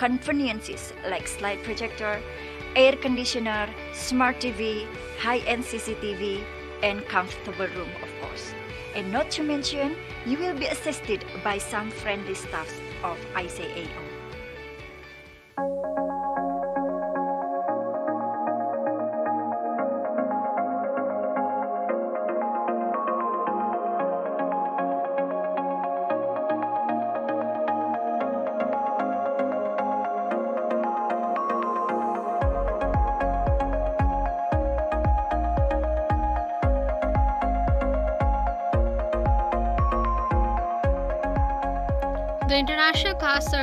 conveniences like slide projector, air conditioner, smart TV, high-end CCTV, and comfortable room, of course. And not to mention, you will be assisted by some friendly staffs of ICAO.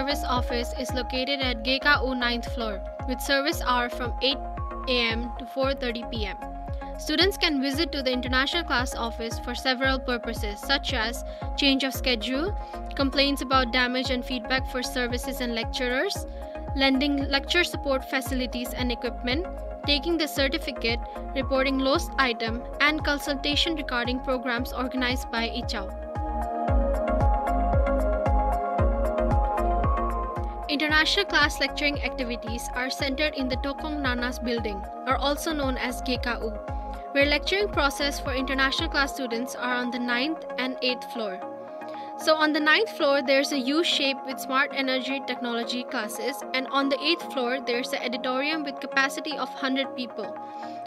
Service Office is located at GKU 9th floor with service hour from 8 a.m. to 4:30 p.m. Students can visit to the International Class Office for several purposes such as change of schedule, complaints about damage and feedback for services and lecturers, lending lecture support facilities and equipment, taking the certificate, reporting lost item, and consultation regarding programs organized by ICAO. International class lecturing activities are centered in the Tokong Nanas building, or also known as GKU, where lecturing process for international class students are on the 9th and 8th floor. So on the 9th floor, there's a U shape with smart energy technology classes, and on the 8th floor, there's an auditorium with capacity of 100 people.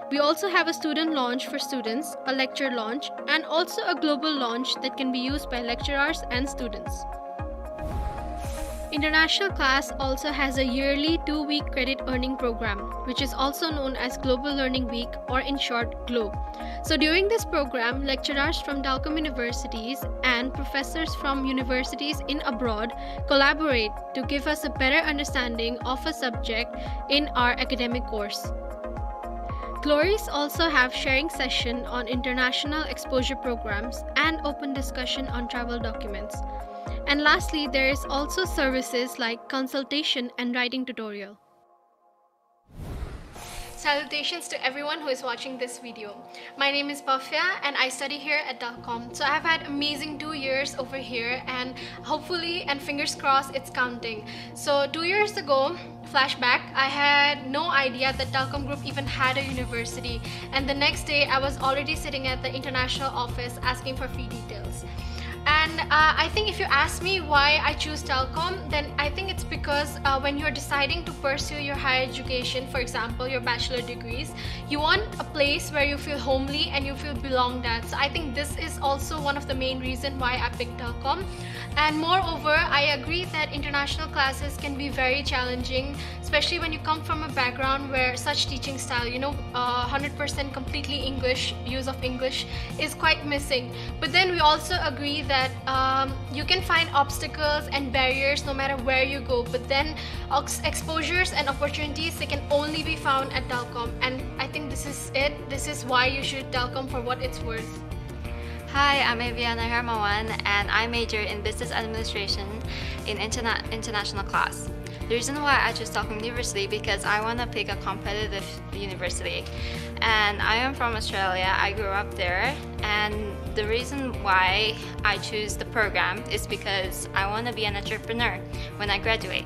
We also have a student lounge for students, a lecture lounge, and also a global lounge that can be used by lecturers and students. International class also has a yearly two week credit earning program, which is also known as Global Learning Week or in short, GLOW. So, during this program, lecturers from Telkom universities and professors from universities in abroad collaborate to give us a better understanding of a subject in our academic course. Glories also have sharing session on international exposure programs and open discussion on travel documents. And lastly, there is also services like consultation and writing tutorial. Salutations to everyone who is watching this video. My name is Bafia and I study here at Telkom. So I've had amazing two years over here and hopefully and fingers crossed it's counting. So two years ago, flashback, I had no idea that Telkom Group even had a university and the next day I was already sitting at the international office asking for fee details. And uh, I think if you ask me why I choose Telkom, then I think it's because uh, when you're deciding to pursue your higher education, for example, your bachelor degrees, you want a place where you feel homely and you feel belonged at. So I think this is also one of the main reasons why I picked Telkom. And moreover, I agree that international classes can be very challenging, especially when you come from a background where such teaching style, you know, 100% uh, completely English, use of English is quite missing. But then we also agree that um, you can find obstacles and barriers no matter where you go but then exposures and opportunities they can only be found at Telkom and I think this is it this is why you should Telkom for what it's worth Hi, I'm Aviana Hermawan and I major in Business Administration in interna international class. The reason why I chose Telkom University because I want to pick a competitive university. And I am from Australia, I grew up there, and the reason why I choose the program is because I want to be an entrepreneur when I graduate.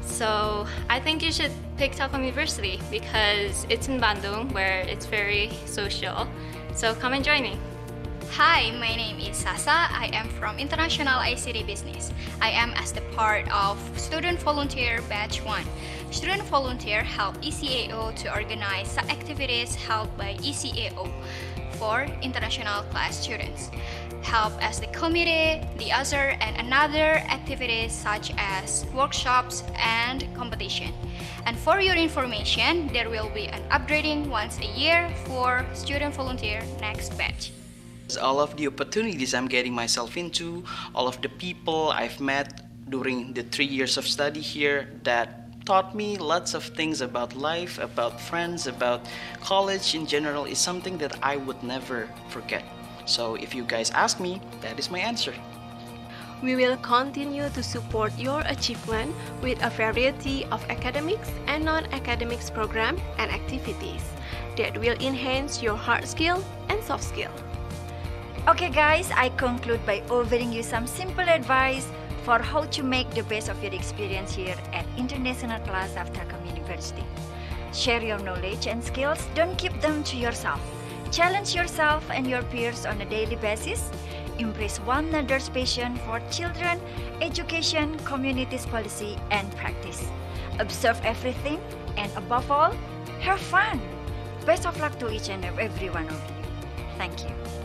So I think you should pick Telkom University because it's in Bandung where it's very social. So come and join me. Hi, my name is Sasa. I am from International ICT Business. I am as the part of Student Volunteer Batch 1. Student Volunteer help ICAO to organize activities held by ICAO for international class students. Help as the committee, the other and another activities such as workshops and competition. And for your information, there will be an upgrading once a year for student volunteer next batch all of the opportunities I'm getting myself into, all of the people I've met during the three years of study here that taught me lots of things about life, about friends, about college in general is something that I would never forget. So if you guys ask me, that is my answer. We will continue to support your achievement with a variety of academics and non-academics program and activities that will enhance your hard skill and soft skill. Okay guys, I conclude by offering you some simple advice for how to make the best of your experience here at International Class of Telkom University. Share your knowledge and skills, don't keep them to yourself. Challenge yourself and your peers on a daily basis. Embrace one another's passion for children, education, communities policy, and practice. Observe everything, and above all, have fun. Best of luck to each and every one of you. Thank you.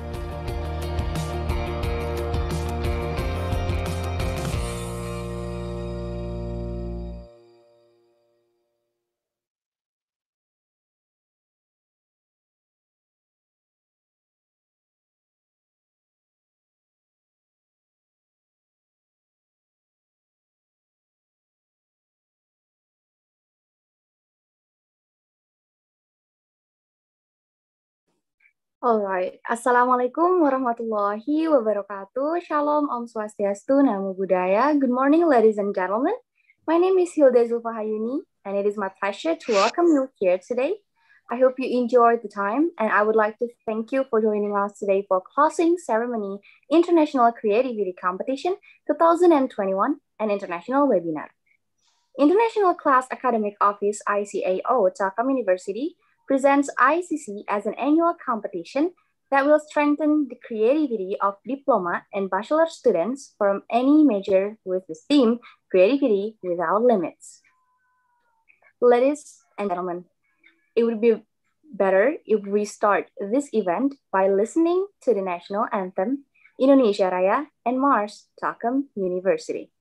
Alright, Assalamualaikum warahmatullahi wabarakatuh. Shalom, Om Swastiastu, Namo Buddhaya. Good morning, ladies and gentlemen. My name is Hilda Zulfahayuni, and it is my pleasure to welcome you here today. I hope you enjoyed the time, and I would like to thank you for joining us today for Closing Ceremony International Creativity Competition 2021 and International Webinar. International Class Academic Office ICAO Telkom University presents ICC as an annual competition that will strengthen the creativity of diploma and bachelor students from any major with the theme Creativity Without Limits. Ladies and gentlemen, it would be better if we start this event by listening to the national anthem, Indonesia Raya and Mars Telkom University.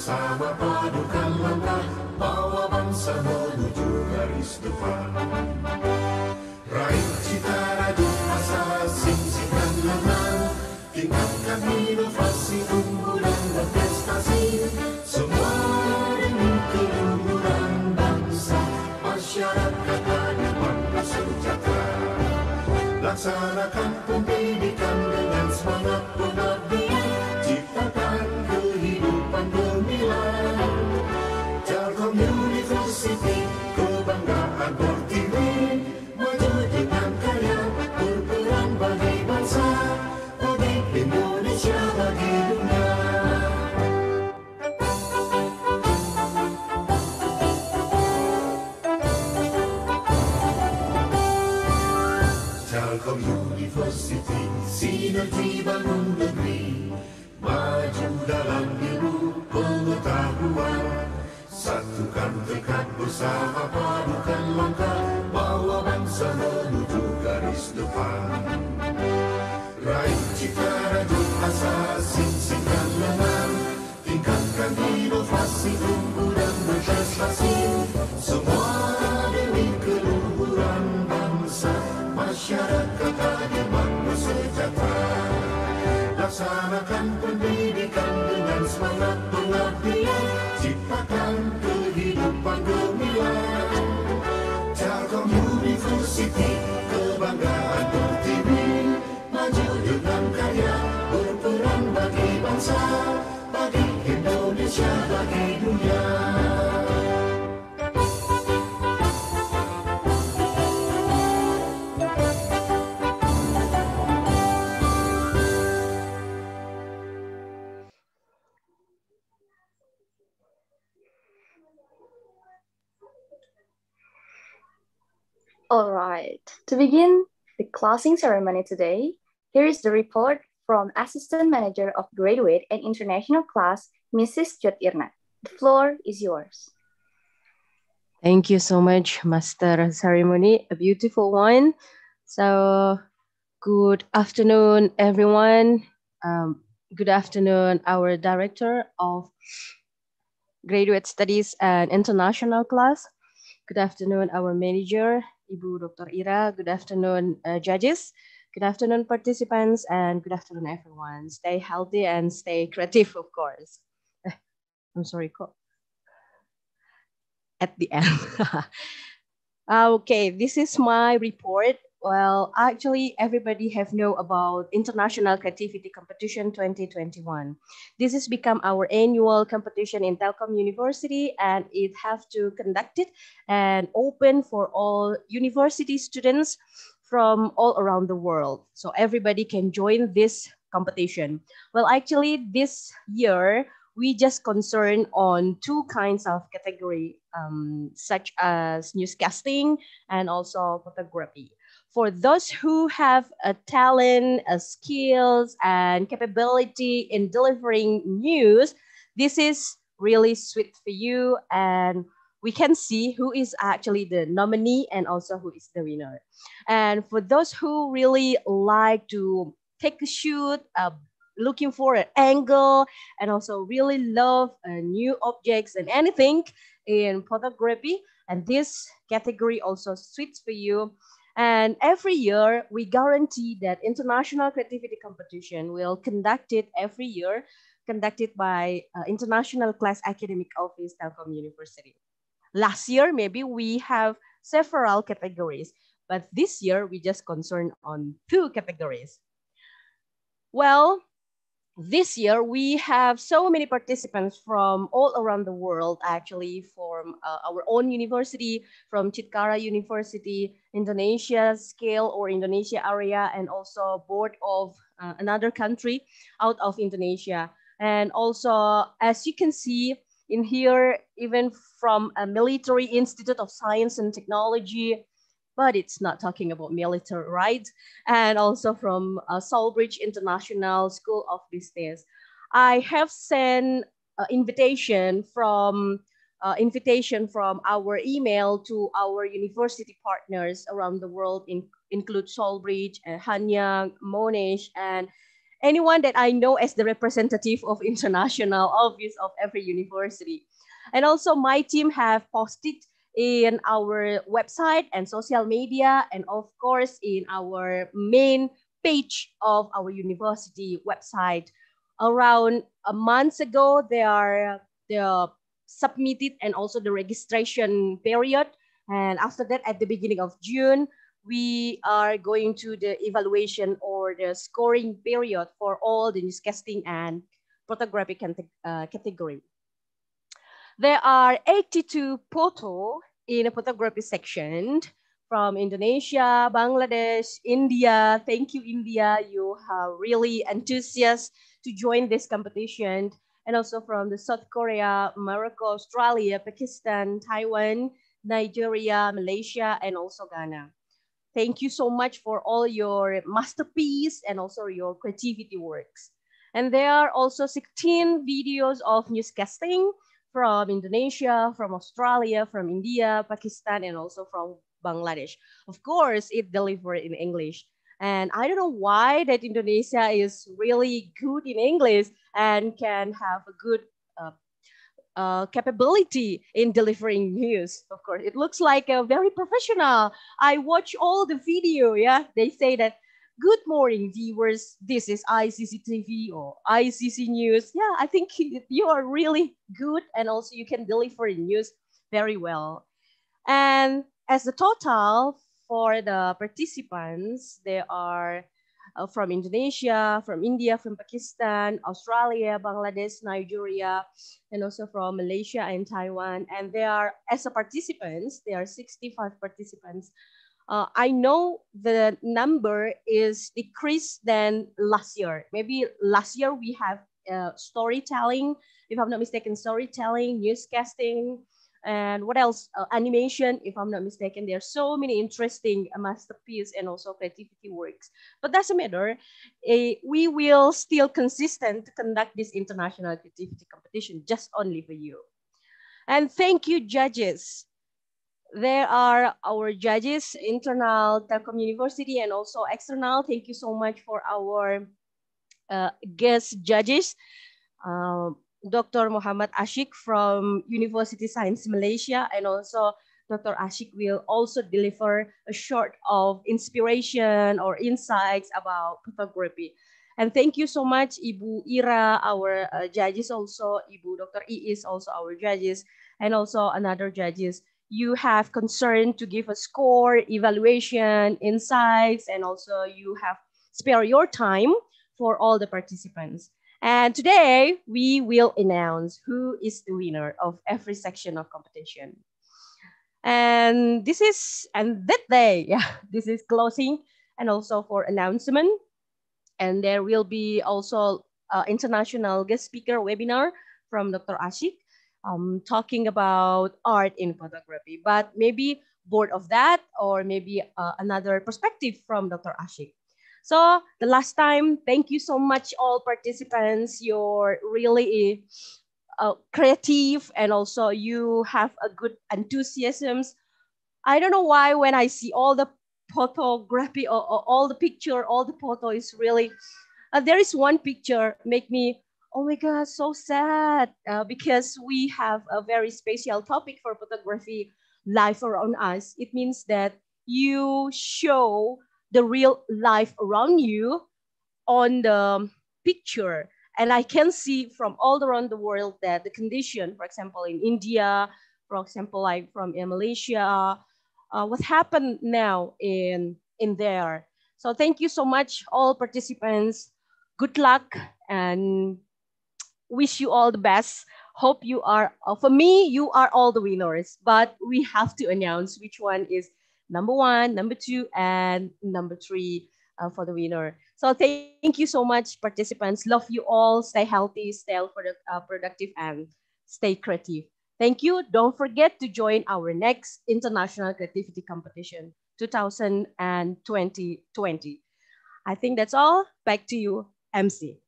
Bersama padukan langkah, bawa bangsa menuju garis depan. Raih cita radu asa, sing-singkan lengan, tingkatkan inovasi, unggulan dan prestasi. Semua demi keluhuran bangsa, masyarakat adil sejahtera. Laksanakan pendidikan dengan semangat University Sinergi bangun negeri Maju dalam ilmu pengetahuan. Satukan tekad bersama padukan langkah Bawa bangsa menuju garis depan. Raih cita rajut Laksanakan pendidikan dengan semangat closing ceremony today, here is the report from Assistant Manager of Graduate and International Class, Mrs. Cut Irna. The floor is yours. Thank you so much, Master Ceremony, a beautiful one. So, good afternoon, everyone. Um, good afternoon, our Director of Graduate Studies and International Class. Good afternoon, our Manager, Ibu Dr. Ira. Good afternoon, uh, judges. Good afternoon, participants, and good afternoon, everyone. Stay healthy and stay creative, of course. I'm sorry. At the end. okay, this is my report. Well, actually, everybody have know about International Creativity Competition 2021. This has become our annual competition in Telkom University, and it have to conduct it and open for all university students from all around the world. So everybody can join this competition. Well, actually, this year we just concern on two kinds of category, um, such as newscasting and also photography for those who have a talent, a skills, and capability in delivering news, this is really sweet for you. And we can see who is actually the nominee and also who is the winner. And for those who really like to take a shoot, uh, looking for an angle, and also really love uh, new objects and anything in photography, and this category also suits for you. And every year, we guarantee that International Creativity Competition will conduct it every year, conducted by uh, International Class Academic Office, Telkom University. Last year, maybe we have several categories, but this year we just concern on two categories. Well, this year we have so many participants from all around the world actually from uh, our own university from chitkara university indonesia scale or indonesia area and also board of uh, another country out of indonesia. And also as you can see in here even from a military institute of science and technology but it's not talking about military, right? And also from uh, Sawbridge International School of Business. I have sent uh, invitation from uh, invitation from our email to our university partners around the world, in, include Sawbridge, and Hanyang, Monash, and anyone that I know as the representative of international office of every university. And also my team have posted in our website and social media, and of course in our main page of our university website. Around a month ago, they are the submitted and also the registration period. And after that, at the beginning of June, we are going to the evaluation or the scoring period for all the newscasting and photography uh, category. There are 82 photo in a photography section from Indonesia, Bangladesh, India. Thank you, India. You are really enthusiastic to join this competition. And also from the South Korea, Morocco, Australia, Pakistan, Taiwan, Nigeria, Malaysia, and also Ghana. Thank you so much for all your masterpiece and also your creativity works. And there are also 16 videos of newscasting from Indonesia, from Australia, from India, Pakistan, and also from Bangladesh. Of course, it delivered in English. And I don't know why that Indonesia is really good in English and can have a good uh, uh, capability in delivering news. Of course, it looks like a very professional. I watch all the video. Yeah, they say that. Good morning, viewers. This is ICC TV or ICC News. Yeah, I think you are really good, and also you can deliver news very well. And as a total for the participants, there are uh, from Indonesia, from India, from Pakistan, Australia, Bangladesh, Nigeria, and also from Malaysia and Taiwan. And they are, as a participants, there are 65 participants. Uh, I know the number is decreased than last year. Maybe last year we have uh, storytelling, if I'm not mistaken, storytelling, newscasting, and what else? Uh, animation if i'm not mistaken. There are so many interesting uh, masterpiece and also creativity works. But doesn't matter. We will still consistent to conduct this international creativity competition just only for you. And thank you judges there are our judges internal Telkom University and also external thank you so much for our uh, guest judges uh, Dr. Muhammad Asyiek from Universiti Sains Malaysia and also Dr. Asyiek will also deliver a short of inspiration or insights about photography. And thank you so much, Ibu Ira, our uh, judges also, Ibu Dr. is also our judges, and also another judges. You have concern to give a score, evaluation, insights, and also you have spare your time for all the participants. And today we will announce who is the winner of every section of competition. And this is, and that day, yeah, this is closing and also for announcement. And there will be also uh, international guest speaker webinar from Dr. Asyiek um, talking about art in photography, but maybe bored of that or maybe uh, another perspective from Dr. Asyiek. So the last time, thank you so much, all participants. You're really uh, creative and also you have a good enthusiasms. I don't know why when I see all the photography or, or all the picture, all the photo is really, uh, there is one picture make me, oh my God, so sad uh, because we have a very special topic for photography life around us. It means that you show the real life around you on the picture. And I can see from all around the world that the condition, for example, in India, for example, like from Malaysia, uh, what happened now in, in there. So thank you so much, all participants. Good luck and wish you all the best. Hope you are, uh, for me, you are all the winners, but we have to announce which one is number one, number two, and number three uh, for the winner. So thank you so much, participants. Love you all. Stay healthy, stay uh, productive, and stay creative. Thank you. Don't forget to join our next International Creativity Competition 2020. I think that's all. Back to you, MC.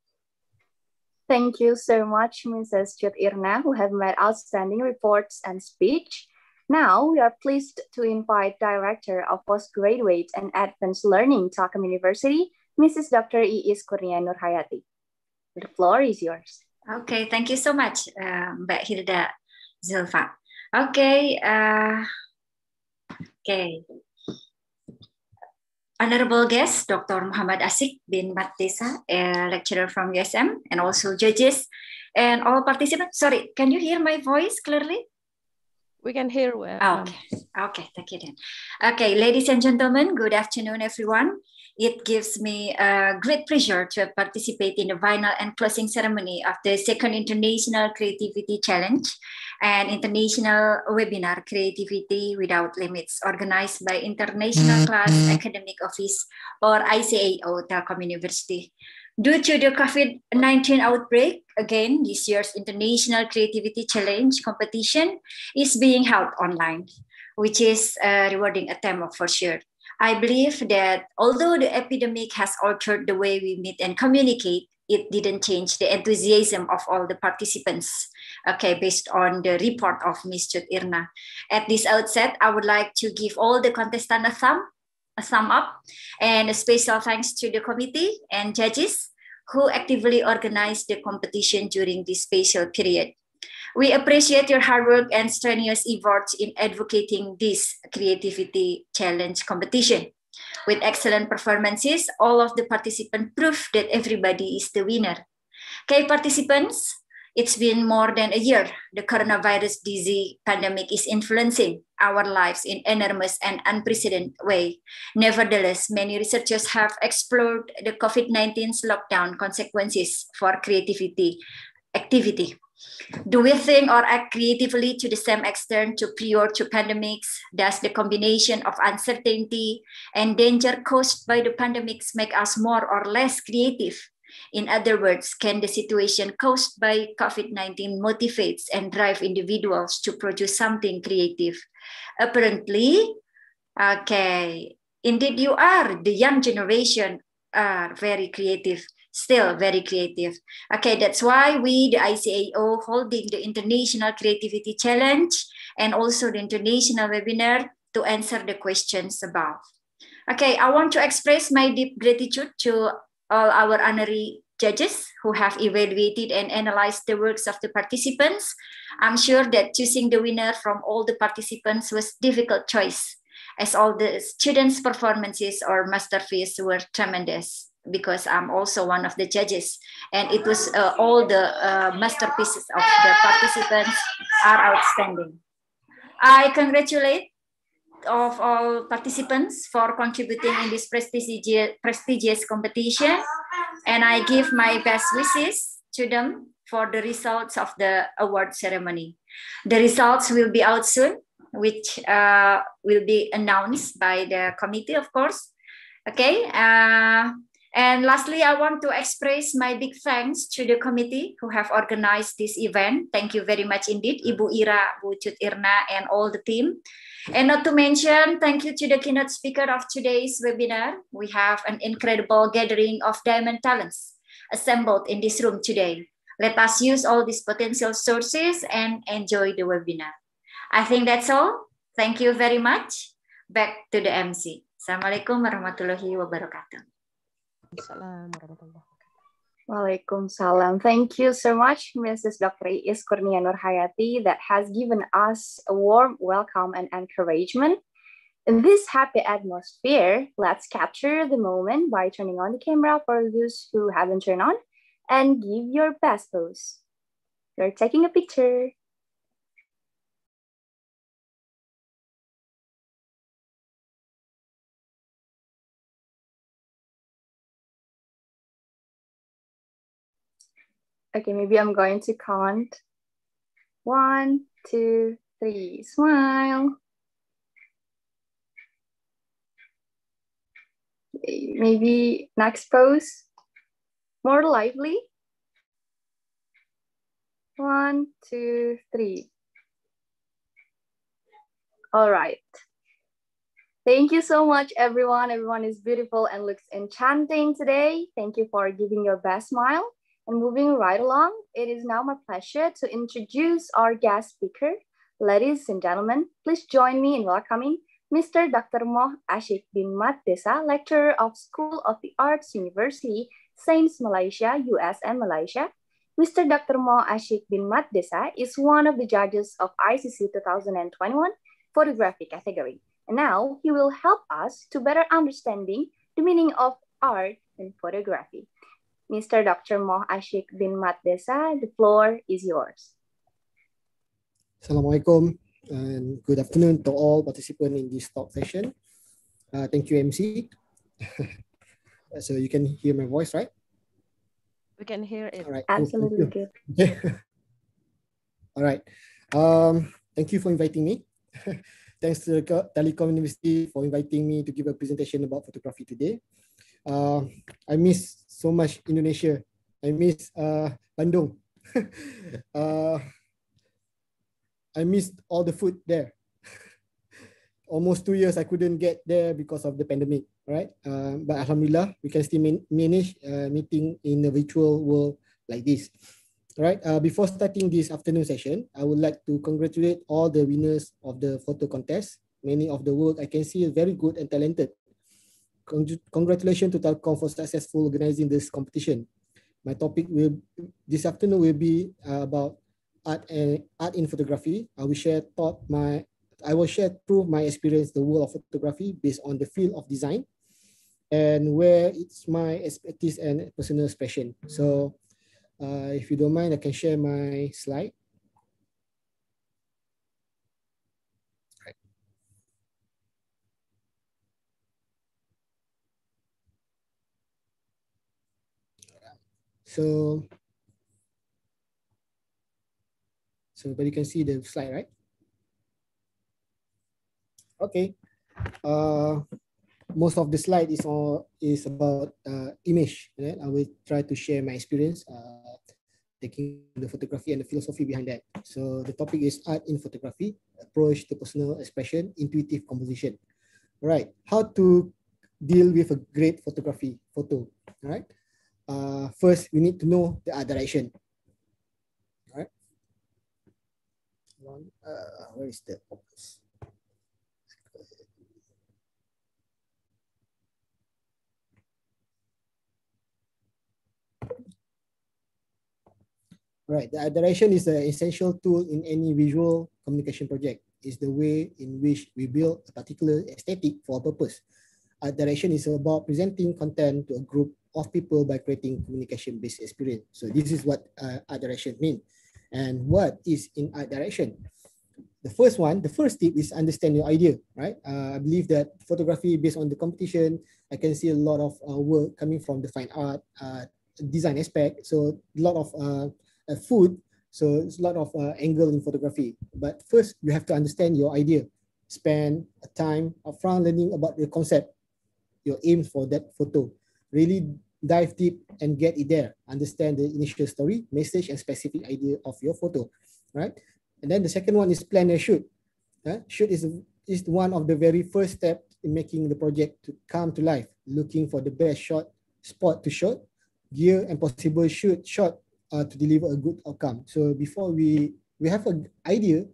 Thank you so much, Mrs. Cut Irna, who have made outstanding reports and speech. Now, we are pleased to invite Director of Postgraduate and Advanced Learning Telkom University, Mrs. Dr. Iis Kurnia Nurhayati. The floor is yours. Okay, thank you so much, uh, Mbak Hilda Zulfa. Okay, uh, okay. Honorable guest, Dr. Muhammad Asyiek bin Mat Desa, a lecturer from USM, and also judges and all participants. Sorry, can you hear my voice clearly? We can hear well. Um, okay, okay, thank you then. Okay, ladies and gentlemen, good afternoon, everyone. It gives me a great pleasure to participate in the final and closing ceremony of the second International Creativity Challenge and International Webinar Creativity Without Limits, organized by International mm-hmm. Class Academic Office or ICAO Telkom University. Due to the COVID 19 outbreak, again, this year's International Creativity Challenge competition is being held online, which is uh, a rewarding attempt for sure. I believe that although the epidemic has altered the way we meet and communicate, it didn't change the enthusiasm of all the participants. Okay, based on the report of Ms. Cut Irna. At this outset, I would like to give all the contestants a thumb, a thumb up, and a special thanks to the committee and judges who actively organized the competition during this special period. We appreciate your hard work and strenuous efforts in advocating this creativity challenge competition. With excellent performances, all of the participants prove that everybody is the winner. Okay, participants, it's been more than a year. The coronavirus disease pandemic is influencing our lives in enormous and unprecedented way. Nevertheless, many researchers have explored the COVID-19's lockdown consequences for creativity activity. Do we think or act creatively to the same extent to prior to pandemics? Does the combination of uncertainty and danger caused by the pandemics make us more or less creative? In other words, can the situation caused by COVID-19 motivates and drive individuals to produce something creative? Apparently, okay, indeed you are. The young generation are very creative still very creative. Okay, that's why we, the ICAO, holding the International Creativity Challenge and also the international webinar to answer the questions above. Okay, I want to express my deep gratitude to all our honorary judges who have evaluated and analyzed the works of the participants. I'm sure that choosing the winner from all the participants was difficult choice as all the students' performances or masterpieces were tremendous because I'm also one of the judges. And it was uh, all the uh, masterpieces of the participants are outstanding. I congratulate of all participants for contributing in this prestigious, prestigious competition. And I give my best wishes to them for the results of the award ceremony. The results will be out soon, which uh, will be announced by the committee, of course. Okay. Uh, and lastly, I want to express my big thanks to the committee who have organized this event. Thank you very much indeed, Ibu Ira, Bu Cut Irna, and all the team. And not to mention, thank you to the keynote speaker of today's webinar. We have an incredible gathering of diamond talents assembled in this room today. Let us use all these potential sources and enjoy the webinar. I think that's all. Thank you very much. Back to the MC. Assalamualaikum warahmatullahi wabarakatuh. Waalaikumsalam. Thank you so much, Mrs. Dr. Iis Kurnia Nurhayati, that has given us a warm welcome and encouragement. In this happy atmosphere, let's capture the moment by turning on the camera for those who haven't turned on and give your best pose. You're taking a picture. Okay, maybe I'm going to count. One, two, three, smile. Maybe next pose, more lively. One, two, three. All right. Thank you so much, everyone. Everyone is beautiful and looks enchanting today. Thank you for giving your best smile. And moving right along, it is now my pleasure to introduce our guest speaker. Ladies and gentlemen, please join me in welcoming Mr. Dr. Moh Asyiek bin Mat Desa, lecturer of School of the Arts University, Sains Malaysia, US and Malaysia. Mr. Dr. Moh Asyiek bin Mat Desa is one of the judges of ICC 2021 photography category. And now he will help us to better understanding the meaning of art and photography. Mr. Dr. Moh Asyiek bin Mat Desa, the floor is yours. Assalamualaikum and good afternoon to all participants in this talk session. Uh, thank you, MC. so you can hear my voice, right? We can hear it. All right. Absolutely good. all right. Um, thank you for inviting me. Thanks to the Telkom University for inviting me to give a presentation about photography today. Uh, I miss so much Indonesia. I miss uh, Bandung. uh, I missed all the food there. Almost two years I couldn't get there because of the pandemic. right? Uh, but Alhamdulillah, we can still man manage uh, meeting in a virtual world like this. Right. Uh, before starting this afternoon session, I would like to congratulate all the winners of the photo contest. Many of the work I can see very good and talented. Cong congratulations to Telkom for successful organizing this competition. My topic will this afternoon will be uh, about art and art in photography. I will share thought my I will share through my experience the world of photography based on the field of design and where it's my expertise and personal passion. So uh, if you don't mind, I can share my slide. So, so but you can see the slide, right? Okay. Uh, most of the slide is all is about uh, image. Right? I will try to share my experience uh, taking the photography and the philosophy behind that. So the topic is art in photography, approach to personal expression, intuitive composition. All right, how to deal with a great photography photo. All right, uh, first we need to know the art direction. All right, uh, where is the focus? Right, the direction is an essential tool in any visual communication project. It's the way in which we build a particular aesthetic for a purpose. Art direction is about presenting content to a group of people by creating communication-based experience. So this is what uh, art direction means. And what is in art direction? The first one, the first tip is understand your idea, right? Uh, I believe that photography based on the competition, I can see a lot of uh, work coming from the fine art, uh, design aspect. So a lot of uh, uh, food. So it's a lot of angle in photography. But first, you have to understand your idea. Spend a time upfront learning about the concept, your aims for that photo. Really dive deep and get it there. Understand the initial story, message, and specific idea of your photo, right? And then the second one is plan a shoot. Uh, shoot is, is one of the very first steps in making the project to come to life. Looking for the best shot spot to shoot, gear, and possible shoot shot uh, to deliver a good outcome. So before we we have an idea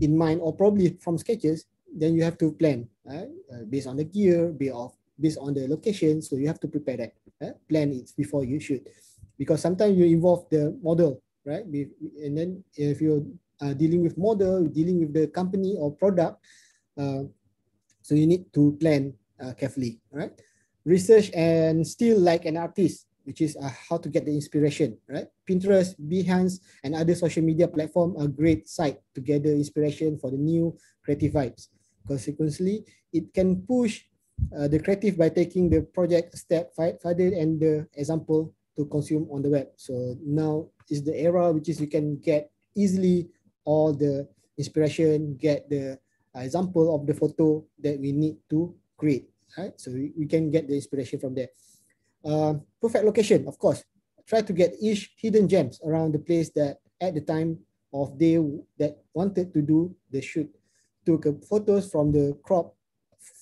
in mind or probably from sketches, then you have to plan uh, uh, based on the gear, based off based on the location. So you have to prepare that. Uh, plan it before you shoot, because sometimes you involve the model, right? And then if you're uh, dealing with model, dealing with the company or product, uh, so you need to plan uh, carefully, right? Research and still like an artist which is uh, how to get the inspiration, right? Pinterest, Behance, and other social media platform are great site to gather inspiration for the new creative vibes. Consequently, it can push uh, the creative by taking the project step further and the example to consume on the web. So now is the era which is you can get easily all the inspiration, get the uh, example of the photo that we need to create, right? So we, we can get the inspiration from there. Uh, perfect location, of course. Try to get each hidden gems around the place that at the time of day that wanted to do the shoot. Took photos from the crop,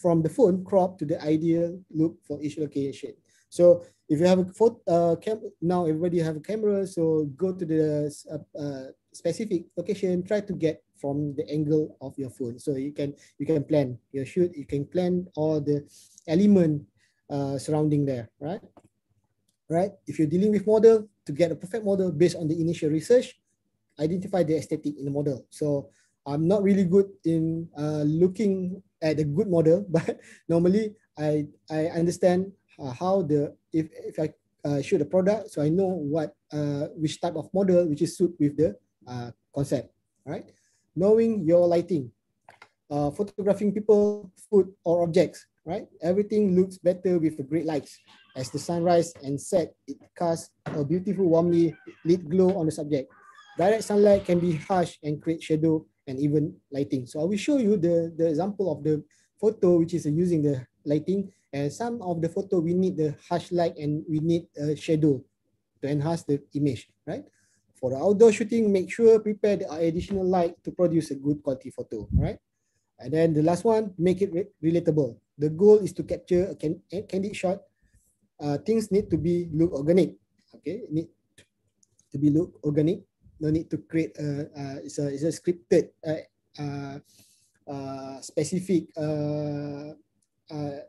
from the phone crop to the ideal look for each location. So if you have a photo, uh, cam now everybody have a camera, so go to the uh, uh, specific location, try to get from the angle of your phone. So you can you can plan your shoot, you can plan all the element uh, surrounding there, right? Right. If you're dealing with model, to get a perfect model based on the initial research, identify the aesthetic in the model. So I'm not really good in uh, looking at a good model, but normally I I understand uh, how the if if I uh, shoot a product, so I know what uh, which type of model which is suit with the uh, concept, right? Knowing your lighting, uh, photographing people, food or objects, right? Everything looks better with the great lights. As the sunrise and set, it casts a beautiful warmly lit glow on the subject. Direct sunlight can be harsh and create shadow and even lighting. So I will show you the, the example of the photo which is using the lighting and some of the photo we need the harsh light and we need a shadow to enhance the image, right? For outdoor shooting, make sure prepare the additional light to produce a good quality photo, right? And then the last one, make it re relatable. The goal is to capture a, can a candid shot. Uh, things need to be look organic. Okay, need to be look organic. No need to create a, uh, it's a, it's a scripted, uh, uh, uh, specific uh, uh,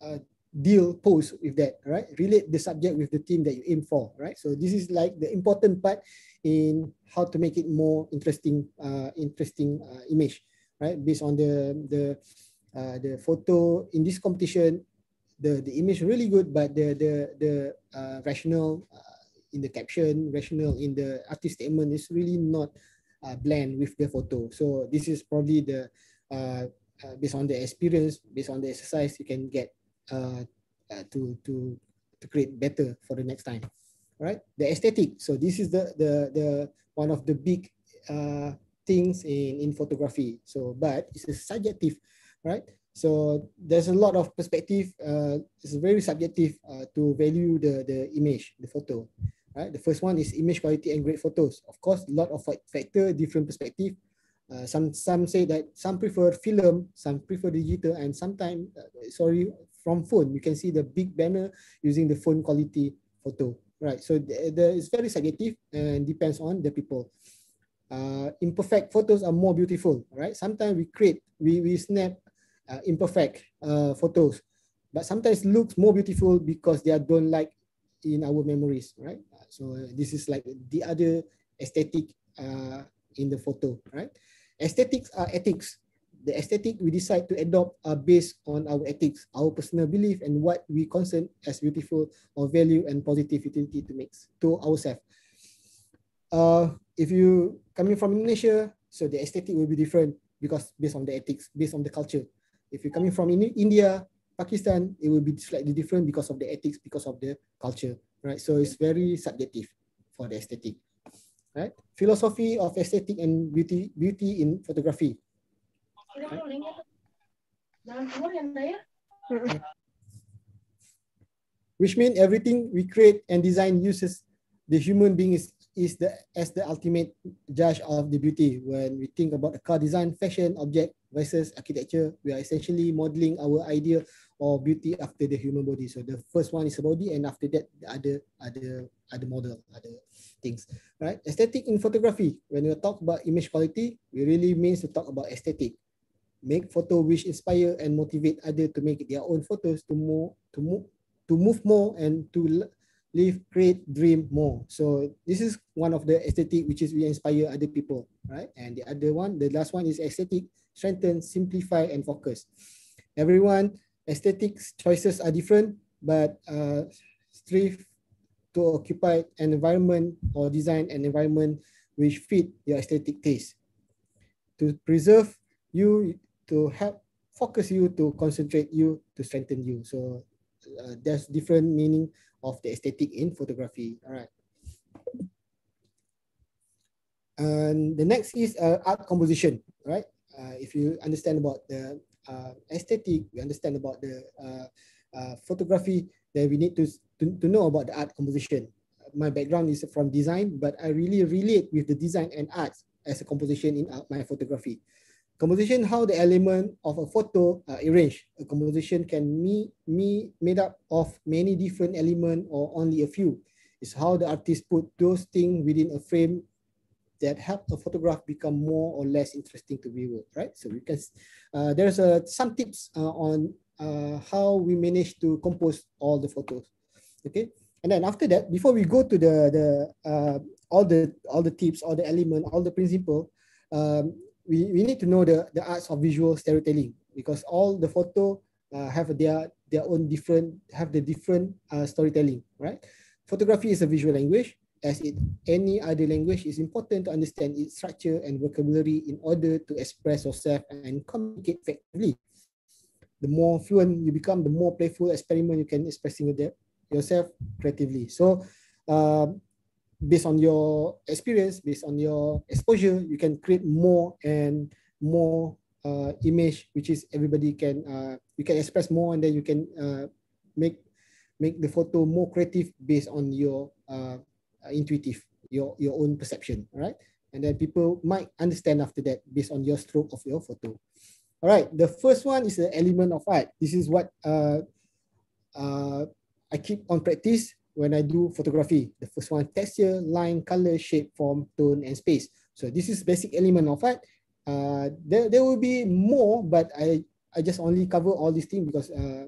uh, deal pose with that, right? Relate the subject with the team that you aim for, right? So this is like the important part in how to make it more interesting, uh, interesting uh, image, right? Based on the the uh, the photo in this competition, the the image really good, but the the the uh, rational uh, in the caption, rational in the artist statement is really not uh, blend with the photo. So this is probably the uh, uh, based on the experience, based on the exercise, you can get uh, uh, to to to create better for the next time. Right? The aesthetic. So this is the the the one of the big uh, things in in photography. So but it's a subjective, right? So there's a lot of perspective. Uh, it's very subjective uh, to value the the image, the photo. Right? The first one is image quality and great photos. Of course, a lot of factor, different perspective. Uh, some some say that some prefer film, some prefer digital, and sometimes uh, sorry from phone. You can see the big banner using the phone quality photo, right? So the, the it's very subjective and depends on the people. Uh, imperfect photos are more beautiful, right? Sometimes we create, we we snap uh, imperfect uh, photos, but sometimes looks more beautiful because they are don't like in our memories, right? So uh, this is like the other aesthetic uh, in the photo, right? Aesthetics are ethics. The aesthetic we decide to adopt are based on our ethics, our personal belief, and what we concern as beautiful or value and positive utility to make to ourselves. Uh, if you coming from Indonesia, so the aesthetic will be different because based on the ethics, based on the culture. If you're coming from India, Pakistan, it will be slightly different because of the ethics, because of the culture, right? So it's very subjective for the aesthetic right? Philosophy of aesthetic and beauty, beauty in photography. Which means everything we create and design uses the human being is, is the as the ultimate judge of the beauty. When we think about a car design, fashion, object versus architecture, we are essentially modeling our idea or beauty after the human body. So the first one is the body, and after that, the other other other model, other things, right? Aesthetic in photography. When we talk about image quality, we really means to talk about aesthetic. Make photo which inspire and motivate other to make their own photos to move to move to move more and to live, create, dream more. So this is one of the aesthetic which is we inspire other people, right? And the other one, the last one is aesthetic, strengthen, simplify, and focus. Everyone aesthetics choices are different, but uh, strive to occupy an environment or design an environment which fit your aesthetic taste. To preserve you, to help focus you, to concentrate you, to strengthen you. So uh, there's different meaning of the aesthetic in photography. All right. And the next is uh, art composition, right? Uh, if you understand about the uh, aesthetic, we understand about the uh, uh, photography, then we need to to, to know about the art composition. My background is from design, but I really relate with the design and art as a composition in my photography. Composition, how the element of a photo are arranged. A composition can be me made up of many different elements or only a few. It's how the artist put those things within a frame that help a photograph become more or less interesting to viewers, right? So we can, uh, there's uh, some tips uh, on uh, how we manage to compose all the photos. Okay, and then after that, before we go to the the uh, all the all the tips, all the element, all the principle, um, we we need to know the the arts of visual storytelling because all the photo uh, have their their own different have the different uh, storytelling, right? Photography is a visual language. As it any other language, is important to understand its structure and vocabulary in order to express yourself and communicate effectively. The more fluent you become, the more playful experiment you can expressing yourself creatively. So uh, based on your experience, based on your exposure, you can create more and more uh, image, which is everybody can, uh, you can express more and then you can uh, make make the photo more creative based on your uh, intuitive, your, your own perception, right? And then people might understand after that based on your stroke of your photo. All right, the first one is the element of art. This is what uh, uh, I keep on practice when I do photography. The first one, texture, line, color, shape, form, tone, and space. So this is basic element of art. Uh, there, there will be more, but I, I just only cover all these things because uh,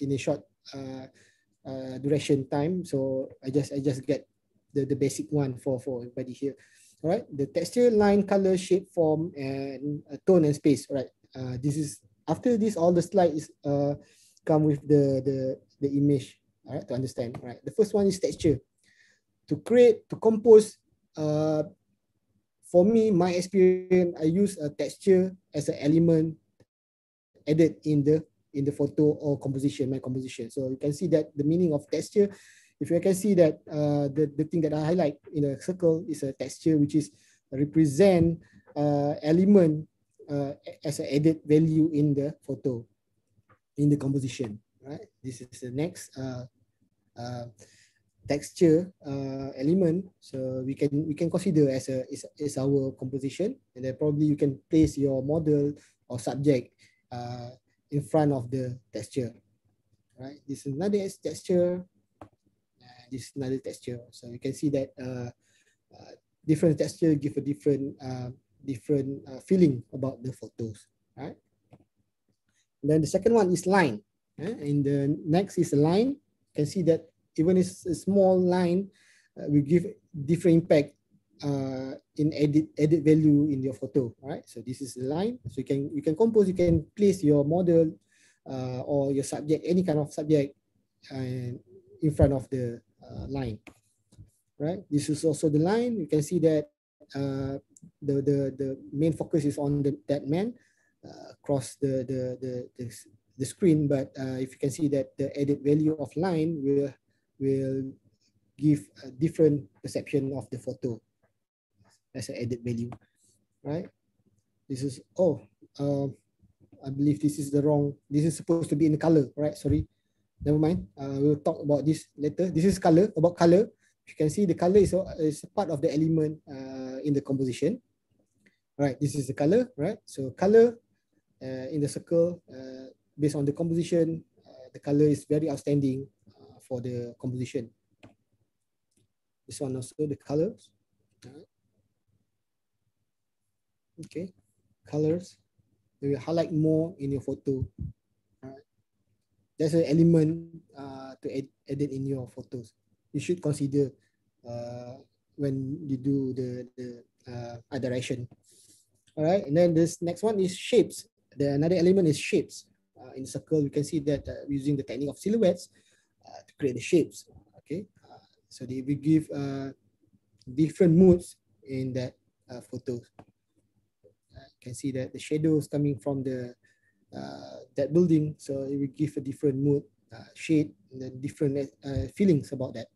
in a short uh, uh, duration time. So I just I just get the, the basic one for, for everybody here. All right, the texture, line, color, shape, form, and uh, tone and space. All right, uh, this is after this all the slides uh, come with the the the image all right to understand all right the first one is texture to create to compose uh for me my experience i use a texture as an element added in the in the photo or composition my composition so you can see that the meaning of texture if you can see that uh the the thing that i highlight in a circle is a texture which is represent uh element uh, as an added value in the photo, in the composition. Right. This is the next uh, uh, texture uh, element. So we can we can consider as a is, is our composition, and then probably you can place your model or subject uh, in front of the texture. Right. This is another texture. This is another texture. So you can see that uh, uh, different texture give a different uh, different uh, feeling about the photos, right? And then the second one is line. Eh? And the next is a line. You can see that even it's a small line, uh, we give different impact uh, in edit edit value in your photo, right? So this is the line. So you can you can compose, you can place your model uh, or your subject, any kind of subject, uh, in front of the line, right? This is also the line. You can see that uh, the the the main focus is on the, that man uh, across the the the the, the screen but uh, if you can see that the added value of line will will give a different perception of the photo as an added value right this is oh uh, I believe this is the wrong this is supposed to be in color right sorry never mind uh, we'll talk about this later this is color about color you can see the color is, is part of the element uh, in the composition. Right, this is the color, right? So color uh, in the circle, uh, based on the composition, uh, the color is very outstanding uh, for the composition. This one also the colors. Okay, colors. We will highlight more in your photo. There's an element uh, to add, add it in your photos you should consider uh, when you do the, the uh, adoration. All right, and then this next one is shapes. The another element is shapes. Uh, in circle, you can see that uh, using the technique of silhouettes uh, to create the shapes. Okay, uh, so they will give uh, different moods in that uh, photo. You can see that the shadows coming from the that building, so it will give a different mood, uh, shade, and then different uh, feelings about that.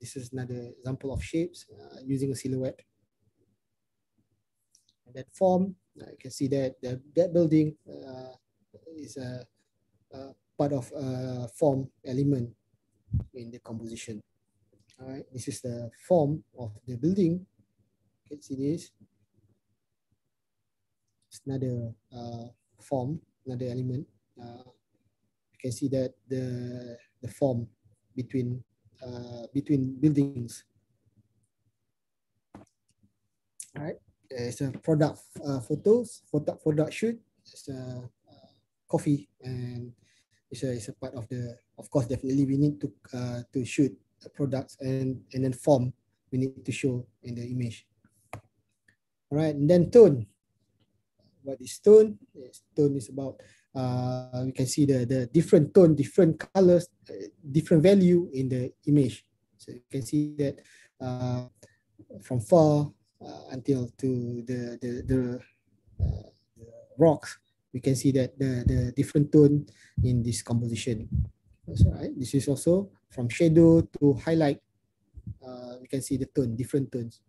This is another example of shapes uh, using a silhouette. And that form, uh, you can see that the, that building uh, is a, a, part of a form element in the composition. All right, this is the form of the building. You can see this. Another uh, form, another element. Uh, you can see that the the form between uh, between buildings. All right, it's a product photos, product, product shoot. It's a coffee and it's a, it's a part of the. Of course, definitely we need to uh, to shoot products and and then form we need to show in the image. All right, and then tone. What is tone? Yes, tone is about uh, we can see the, the different tone, different colors, uh, different value in the image. So you can see that uh, from far uh, until to the, the, the, uh, the, rocks, we can see that the, the different tone in this composition. That's right. This is also from shadow to highlight. Uh, we can see the tone, different tones.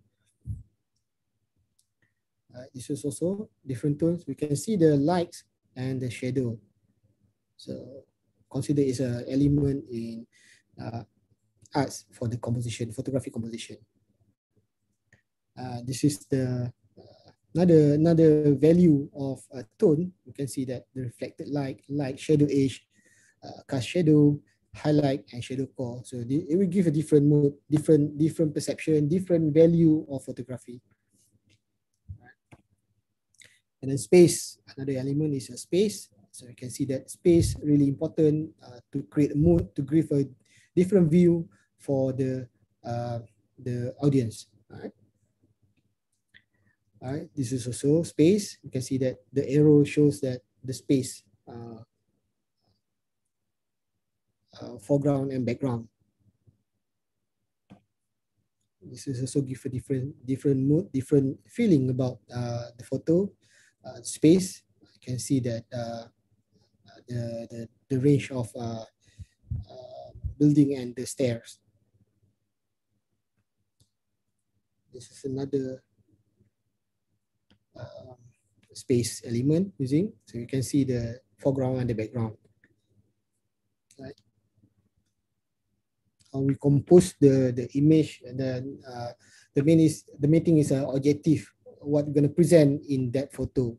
Uh, this is also different tones. We can see the lights and the shadow. So consider is an element in uh, arts for the composition, photographic composition. Uh, this is the uh, another another value of a tone, you can see that the reflected light, light, shadow edge, uh, cast shadow, highlight, and shadow core. So it will give a different mood, different different perception, different value of photography. And then space, another element is a space. So you can see that space really important uh, to create a mood, to give a different view for the uh, the audience. All right. All right. This is also space. You can see that the arrow shows that the space, uh, uh, foreground and background. This is also give a different different mood, different feeling about uh, the photo space. I can see that uh, the, the the range of uh, uh, building and the stairs. This is another uh, space element using. So you can see the foreground and the background. Right. How we compose the, the image and then uh, the main is the main thing is uh, objective, what we're gonna present in that photo.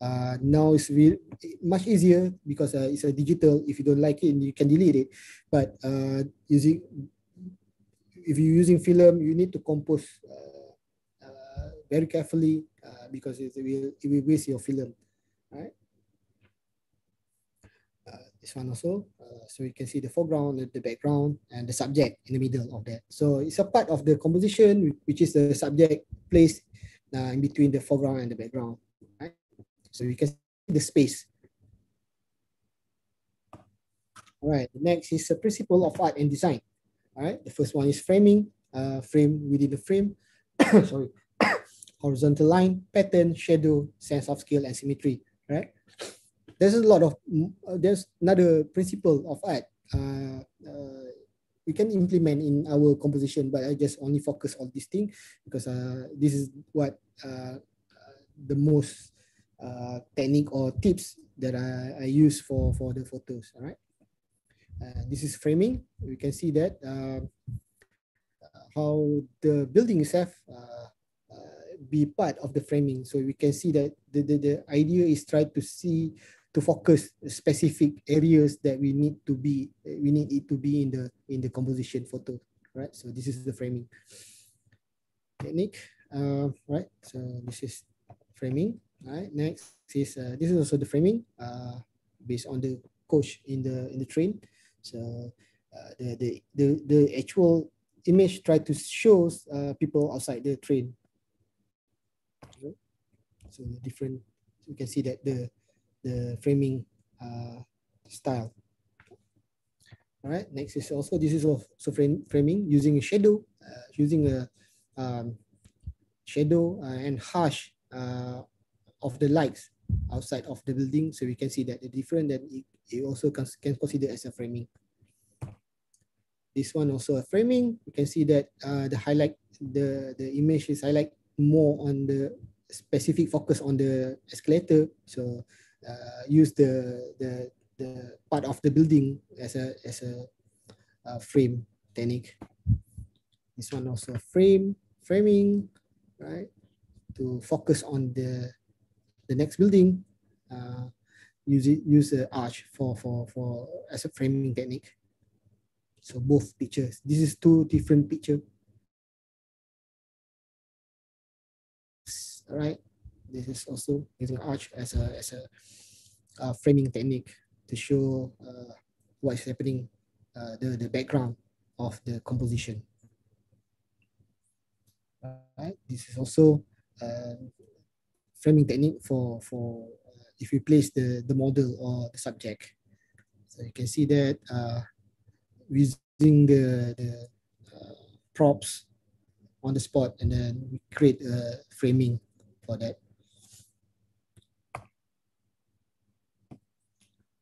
Uh, now it's really much easier because uh, it's a digital. If you don't like it, you can delete it. But uh, using if you're using film, you need to compose uh, uh, very carefully uh, because it will it will waste your film, right? This one also, so you can see the foreground, the background, and the subject in the middle of that. So it's a part of the composition, which is the subject placed uh, in between the foreground and the background, right? So you can see the space. All right, next is the principle of art and design. All right, the first one is framing, uh, frame within the frame, sorry, horizontal line, pattern, shadow, sense of scale, and symmetry, right? There's a lot of, uh, there's another principle of art uh, uh, we can implement in our composition, but I just only focus on this thing because uh, this is what uh, the most uh, technique or tips that I, I use for, for the photos, all right? Uh, this is framing. We can see that uh, how the building itself uh, uh, be part of the framing. So we can see that the, the, the idea is try to see to focus specific areas that we need to be we need it to be in the in the composition photo right? So this is the framing. Technique uh, right? So this is framing right? Next is uh, this is also the framing uh, based on the coach in the in the train. So uh, the, the the the actual image try to show uh, people outside the train. So different you can see that the the framing uh, style. All right, next is also, this is also frame, framing using a shadow, uh, using a um, shadow uh, and harsh uh, of the lights outside of the building. So we can see that the different that it, it also can, can consider as a framing. This one also a framing. You can see that uh, the highlight, the, the image is highlight more on the specific focus on the escalator. So uh, use the, the the part of the building as a as a uh, frame technique. This one also frame framing, right? To focus on the the next building. Uh, use it use the arch for for for as a framing technique. So both pictures. This is two different picture. Right this is also using arch as a as a uh, framing technique to show uh, what is happening, uh, the the background of the composition. Right. This is also uh, framing technique for for uh, if you place the the model or the subject. So you can see that uh, using the the props on the spot and then we create a framing for that.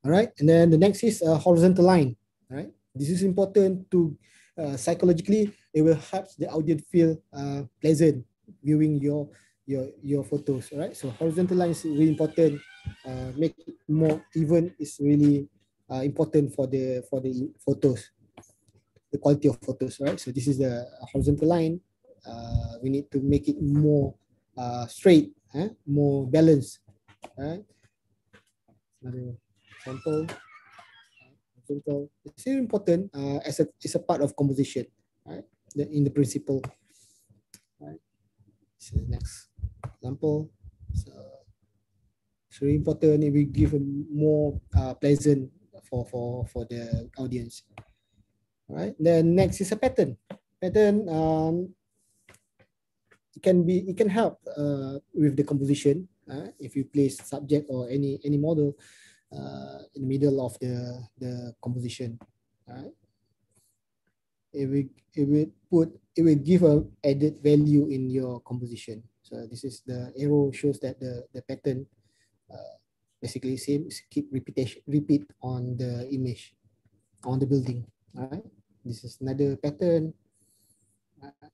All right, and then the next is a horizontal line. All right, this is important to uh, psychologically. It will help the audience feel uh, pleasant viewing your your your photos. All right, so horizontal line is really important. Uh, make it more even is really uh, important for the for the photos, the quality of photos. Right, so this is the horizontal line. Uh, we need to make it more uh, straight, eh? more balanced. Right? Example. Example. It's very important uh, as a it's a part of composition, right? The, in the principle. Right. So next example. So it's very important. It will give a more uh, pleasant for for for the audience. Right. Then next is a pattern. Pattern um, it can be it can help uh, with the composition uh, if you place subject or any any model uh, in the middle of the the composition right? It will it will put it will give a added value in your composition. So this is the arrow shows that the the pattern uh, basically same keep repetition repeat on the image on the building right? This is another pattern. Uh,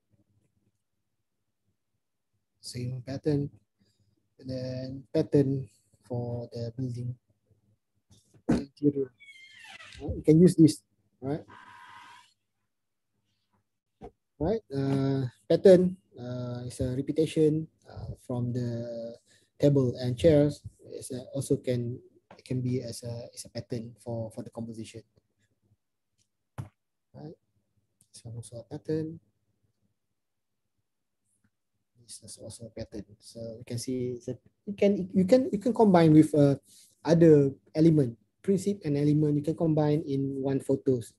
same pattern. And then pattern for the building interior right? you can use this right? Right? Uh, pattern uh, is a repetition uh, from the table and chairs. It's a, also can it can be as a as a pattern for for the composition. Right? So also a pattern. This is also a pattern. So you can see that you can you can you can combine with uh, other element, principle and element. You can combine in one photos.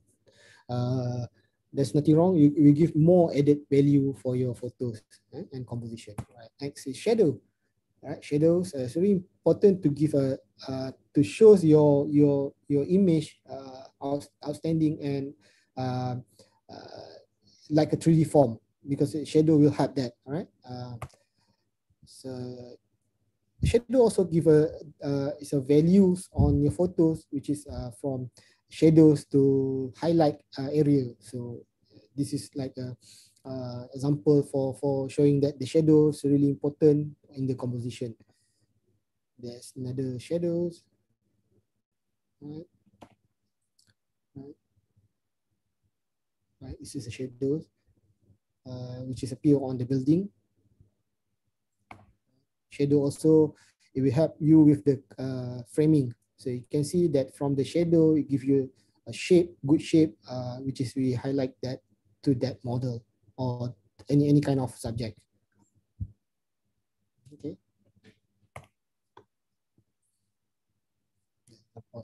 Uh, there's nothing wrong. You, you give more added value for your photos eh, and composition. Right. Next is shadow. Right. Shadows. It's very important to give a uh, to show your your your image uh, out, outstanding and uh, uh, like a 3D form because shadow will have that, all right? Uh, so shadow also give a uh, a values on your photos, which is uh, from shadows to highlight uh, area. So this is like a uh, example for for showing that the shadows really important in the composition. There's another shadows. Right. Right. Right. This is a shadows uh, which is appear on the building. Shadow also, it will help you with the uh, framing. So you can see that from the shadow, it gives you a shape, good shape, uh, which is we highlight that to that model or any, any kind of subject. Okay.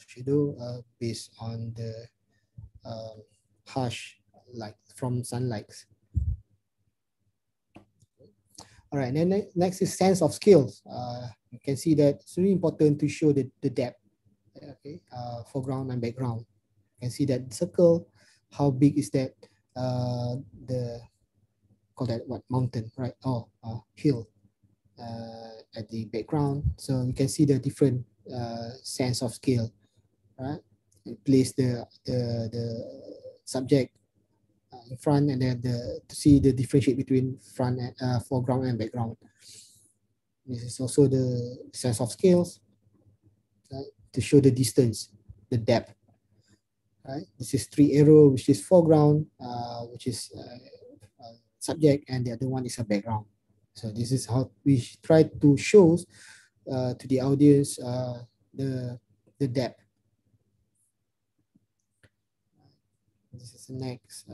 shadow uh, based on the uh, harsh light from sunlight. All right, and then next is sense of skills. Uh, you can see that it's really important to show the, the depth, okay, uh, foreground and background. You can see that circle, how big is that, uh, the, call that what, mountain, right? Oh, uh, hill uh, at the background. So you can see the different uh, sense of scale, right? place the, the, the subject in front and then the to see the differentiate between front and uh, foreground and background. This is also the sense of scales right, to show the distance, the depth. Right. This is three arrow, which is foreground, uh, which is uh, uh, subject, and the other one is a background. So this is how we try to show uh, to the audience uh, the the depth. This is the next.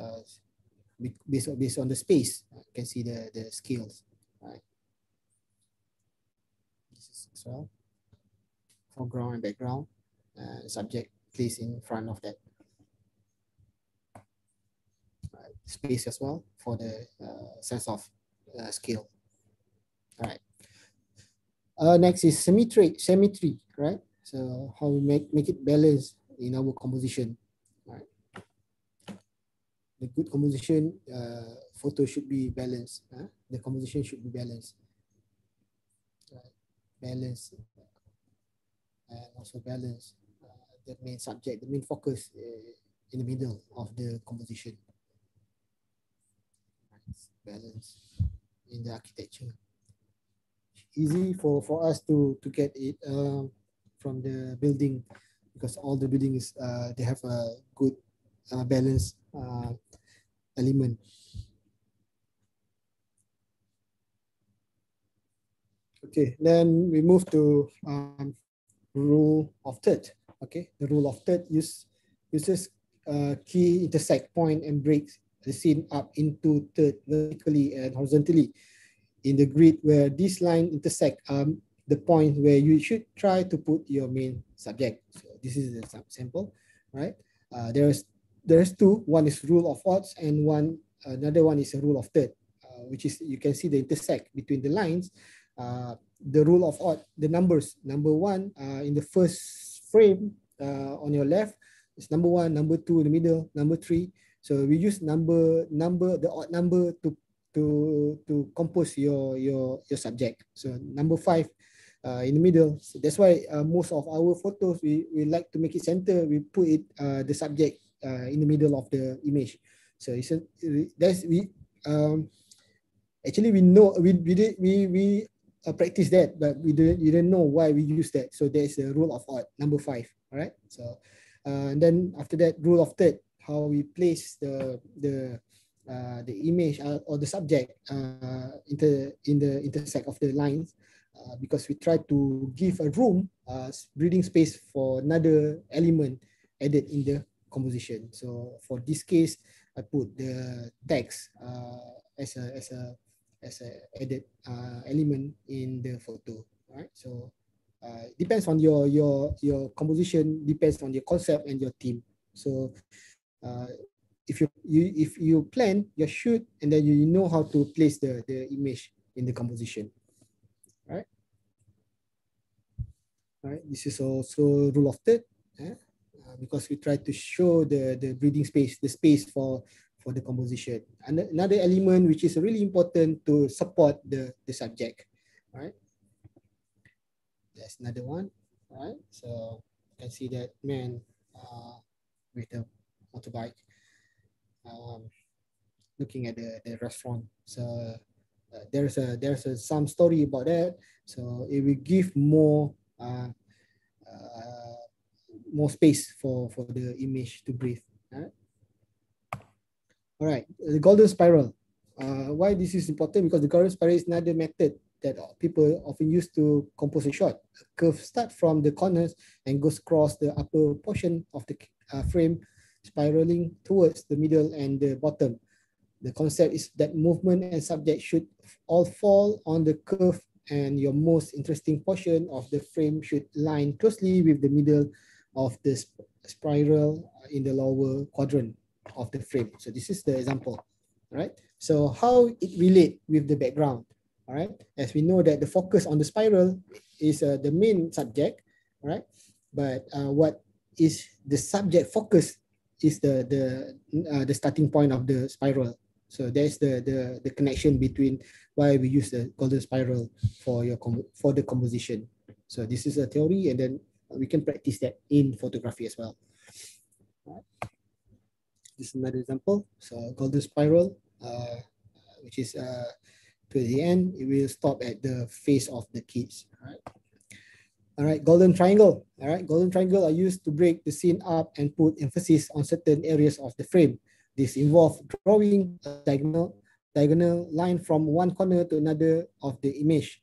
Based on, based on the space. You can see the, the scales, right? This is as well. Foreground and background. Uh, subject placed in front of that. Right. Space as well for the uh, sense of uh, scale. All right. Uh, next is symmetry, symmetry, right? So how we make, make it balanced in our composition the good composition uh, photo should be balanced. Huh? The composition should be balanced. Right. Balance and also balance uh, the main subject, the main focus uh, in the middle of the composition. Balance in the architecture. Easy for, for us to, to get it uh, from the building because all the buildings, uh, they have a good uh, balance uh, element. Okay, then we move to um, rule of third. Okay, the rule of third use, uses uh, key intersect point and breaks the scene up into third vertically and horizontally in the grid where this line intersect um, the point where you should try to put your main subject. So this is the sample, right? Uh, there's there's two. One is rule of odds and one another one is a rule of third, uh, which is you can see the intersect between the lines. Uh, the rule of odd, the numbers. Number one uh, in the first frame uh, on your left is number one, number two in the middle, number three. So we use number number the odd number to to to compose your your your subject. So number five uh, in the middle. So that's why uh, most of our photos we we like to make it center. We put it uh, the subject uh, in the middle of the image. So it's a, that's we um, actually we know we we did we we uh, practice that, but we didn't you didn't know why we use that. So there's the rule of odd number five. All right. So uh, and then after that rule of third, how we place the the uh, the image uh, or the subject uh, into in the intersect of the lines. Uh, because we try to give a room, uh, breathing space for another element added in the composition. So for this case, I put the text uh, as a as a as a added uh, element in the photo. Right. So uh, depends on your your your composition. Depends on your concept and your theme. So uh, if you you if you plan your shoot and then you know how to place the the image in the composition. Right. Right. This is also rule of third. Eh? Uh, because we try to show the the breathing space, the space for for the composition. And another element which is really important to support the the subject. Right. That's another one. Right. So you can see that man uh, with the motorbike um, looking at the, the restaurant. So uh, there's a there's a, some story about that. So it will give more uh, uh, more space for for the image to breathe. Right? All right, the golden spiral. Uh, why this is important? Because the golden spiral is another method that people often use to compose a shot. A curve start from the corners and goes across the upper portion of the uh, frame, spiraling towards the middle and the bottom. The concept is that movement and subject should all fall on the curve and your most interesting portion of the frame should line closely with the middle of this spiral in the lower quadrant of the frame. So this is the example, right? So how it relate with the background, all right? As we know that the focus on the spiral is uh, the main subject, right? But uh, what is the subject focus is the the uh, the starting point of the spiral. So there's the the the connection between why we use the golden spiral for your for the composition. So this is a theory, and then we can practice that in photography as well. This is another example. So golden spiral, uh, which is uh, to the end, it will stop at the face of the kids. Right. All right, golden triangle. All right, golden triangle are used to break the scene up and put emphasis on certain areas of the frame. This involves drawing a diagonal, diagonal line from one corner to another of the image.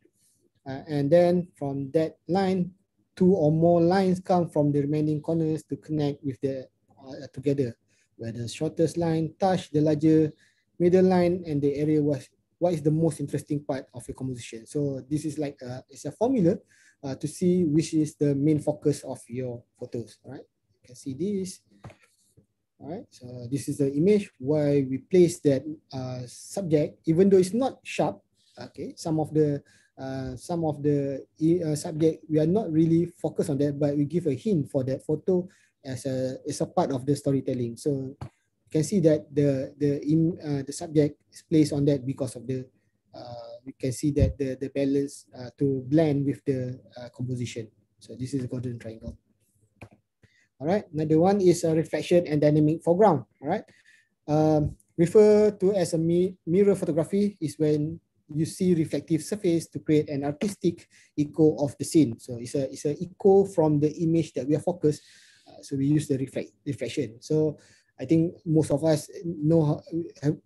Uh, and then from that line, two or more lines come from the remaining corners to connect with the uh, together, where the shortest line touch the larger middle line and the area was what is the most interesting part of your composition. So this is like a, it's a formula uh, to see which is the main focus of your photos, right? You can see this. All right, so this is the image where we place that uh, subject, even though it's not sharp. Okay, some of the uh, some of the uh, subject we are not really focused on that, but we give a hint for that photo as a as a part of the storytelling. So you can see that the the in uh, the subject is placed on that because of the uh, we can see that the the balance uh, to blend with the uh, composition. So this is a golden triangle. All right. Another one is a reflection and dynamic foreground. All right. Um, refer to as a mi mirror photography is when you see reflective surface to create an artistic echo of the scene. So it's a it's an echo from the image that we are focused. Uh, so we use the reflect reflection. So I think most of us know have,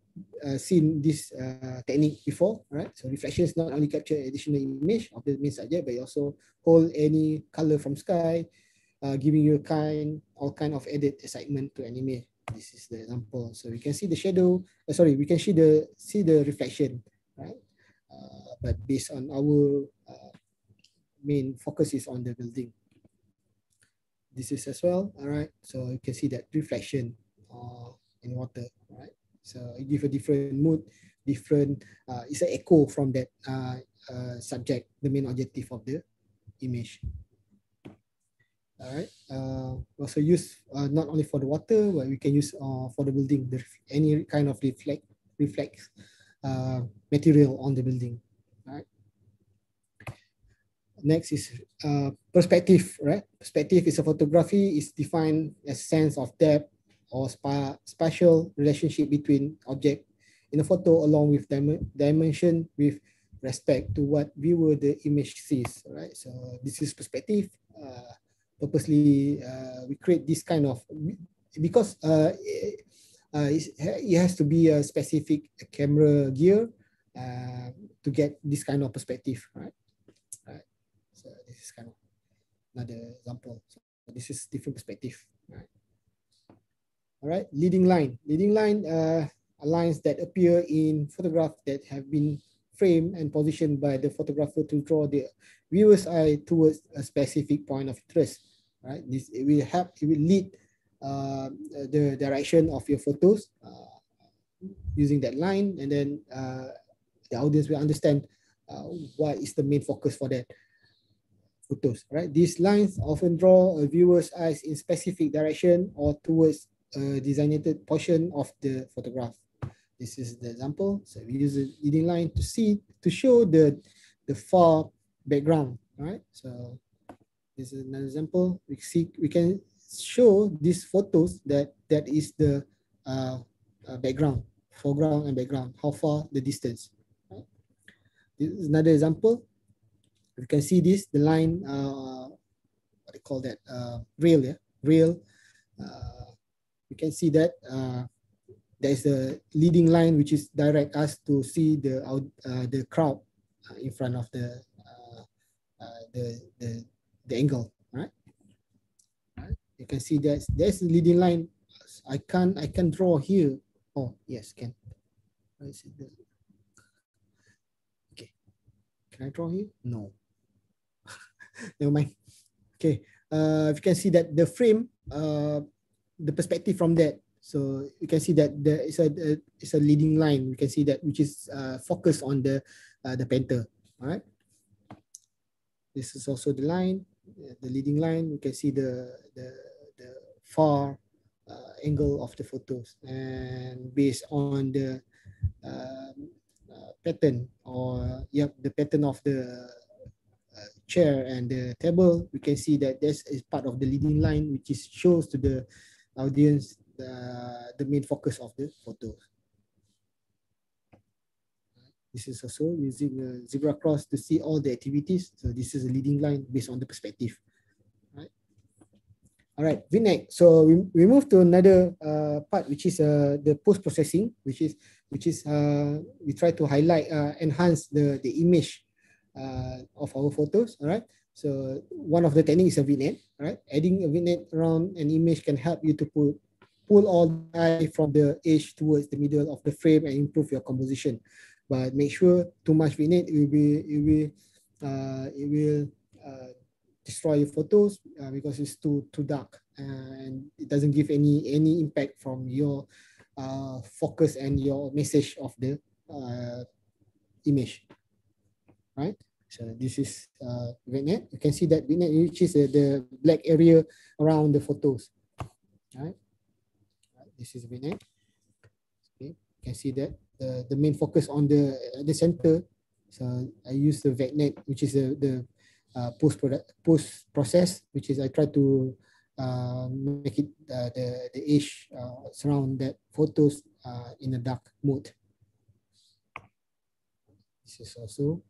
uh, seen this uh, technique before, right? So reflections not only capture additional image of the main subject, but also hold any color from sky, uh, giving you kind, all kind of added excitement to anime. This is the example. So we can see the shadow, uh, sorry, we can see the see the reflection, right? Uh, but based on our uh, main focus is on the building. This is as well, all right? So you can see that reflection uh, in water, right? So it give a different mood, different, it's an echo from that subject, the main objective of the image. All right. Uh, also use uh, not only for the water, but we can use uh, for the building, the, any kind of reflect, reflect uh, material on the building. Right. Next is uh, perspective, right? Perspective is a photography is defined as sense of depth or spa, spatial relationship between object in a photo along with dim dimension with respect to what viewer the image sees, right? So this is perspective. Uh, purposely, uh, we create this kind of, because uh, it has to be a specific camera gear uh, to get this kind of perspective, right? Right. So this is kind of another example. So this is different perspective, right? All right, leading line. Leading line uh, are lines that appear in photograph that have been framed and positioned by the photographer to draw the viewer's eye towards a specific point of interest. Right, this it will help. It will lead uh, the direction of your photos uh, using that line, and then uh, the audience will understand uh, what is the main focus for that photos. Right, these lines often draw a viewer's eyes in specific direction or towards a designated portion of the photograph. This is the example. So we use a leading line to see, to show the, the far background, right? So this is another example. We see, we can show these photos that that is the uh, uh, background, foreground and background, how far the distance. This is another example. You can see this, the line, uh, what do you call that, uh, rail, yeah, rail. Uh, you can see that uh, there is a leading line which is direct us to see the uh, the crowd uh, in front of the uh, the, the the angle you can see that there's a leading line. I can't i can draw here. Oh yes can. Okay. Can i draw here? No. Never mind. Okay. Uh if you can see that the frame uh the perspective from that. So you can see that there is a, a it's a leading line. You can see that which is uh, focused on the uh, the painter. All right. This is also the line, the leading line. You can see the the the far uh, angle of the photos, and based on the um, uh, pattern or yep the pattern of the uh, chair and the table, we can see that this is part of the leading line, which is shows to the audience the, the main focus of the photo. This is also using a zebra cross to see all the activities. So this is a leading line based on the perspective. All right, vignette. So we, we move to another uh, part, which is uh, the post processing, which is which is uh, we try to highlight, uh, enhance the the image uh, of our photos. All right. So one of the techniques is a vignette. Right, adding a vignette around an image can help you to put pull all the eye from the edge towards the middle of the frame and improve your composition. But make sure too much vignette, it will be it will uh, it will uh, destroy your photos uh, because it's too too dark and it doesn't give any any impact from your uh, focus and your message of the uh, image, right? So this is uh, vignette. You can see that vignette, which is uh, the black area around the photos, right? this is vignette. Okay, you can see that the, the main focus on the the center. So I use the vignette, which is the, the uh, post product post process, which is I try to uh, make it uh, the the edge uh, surround that photos uh, in a dark mode. This is also,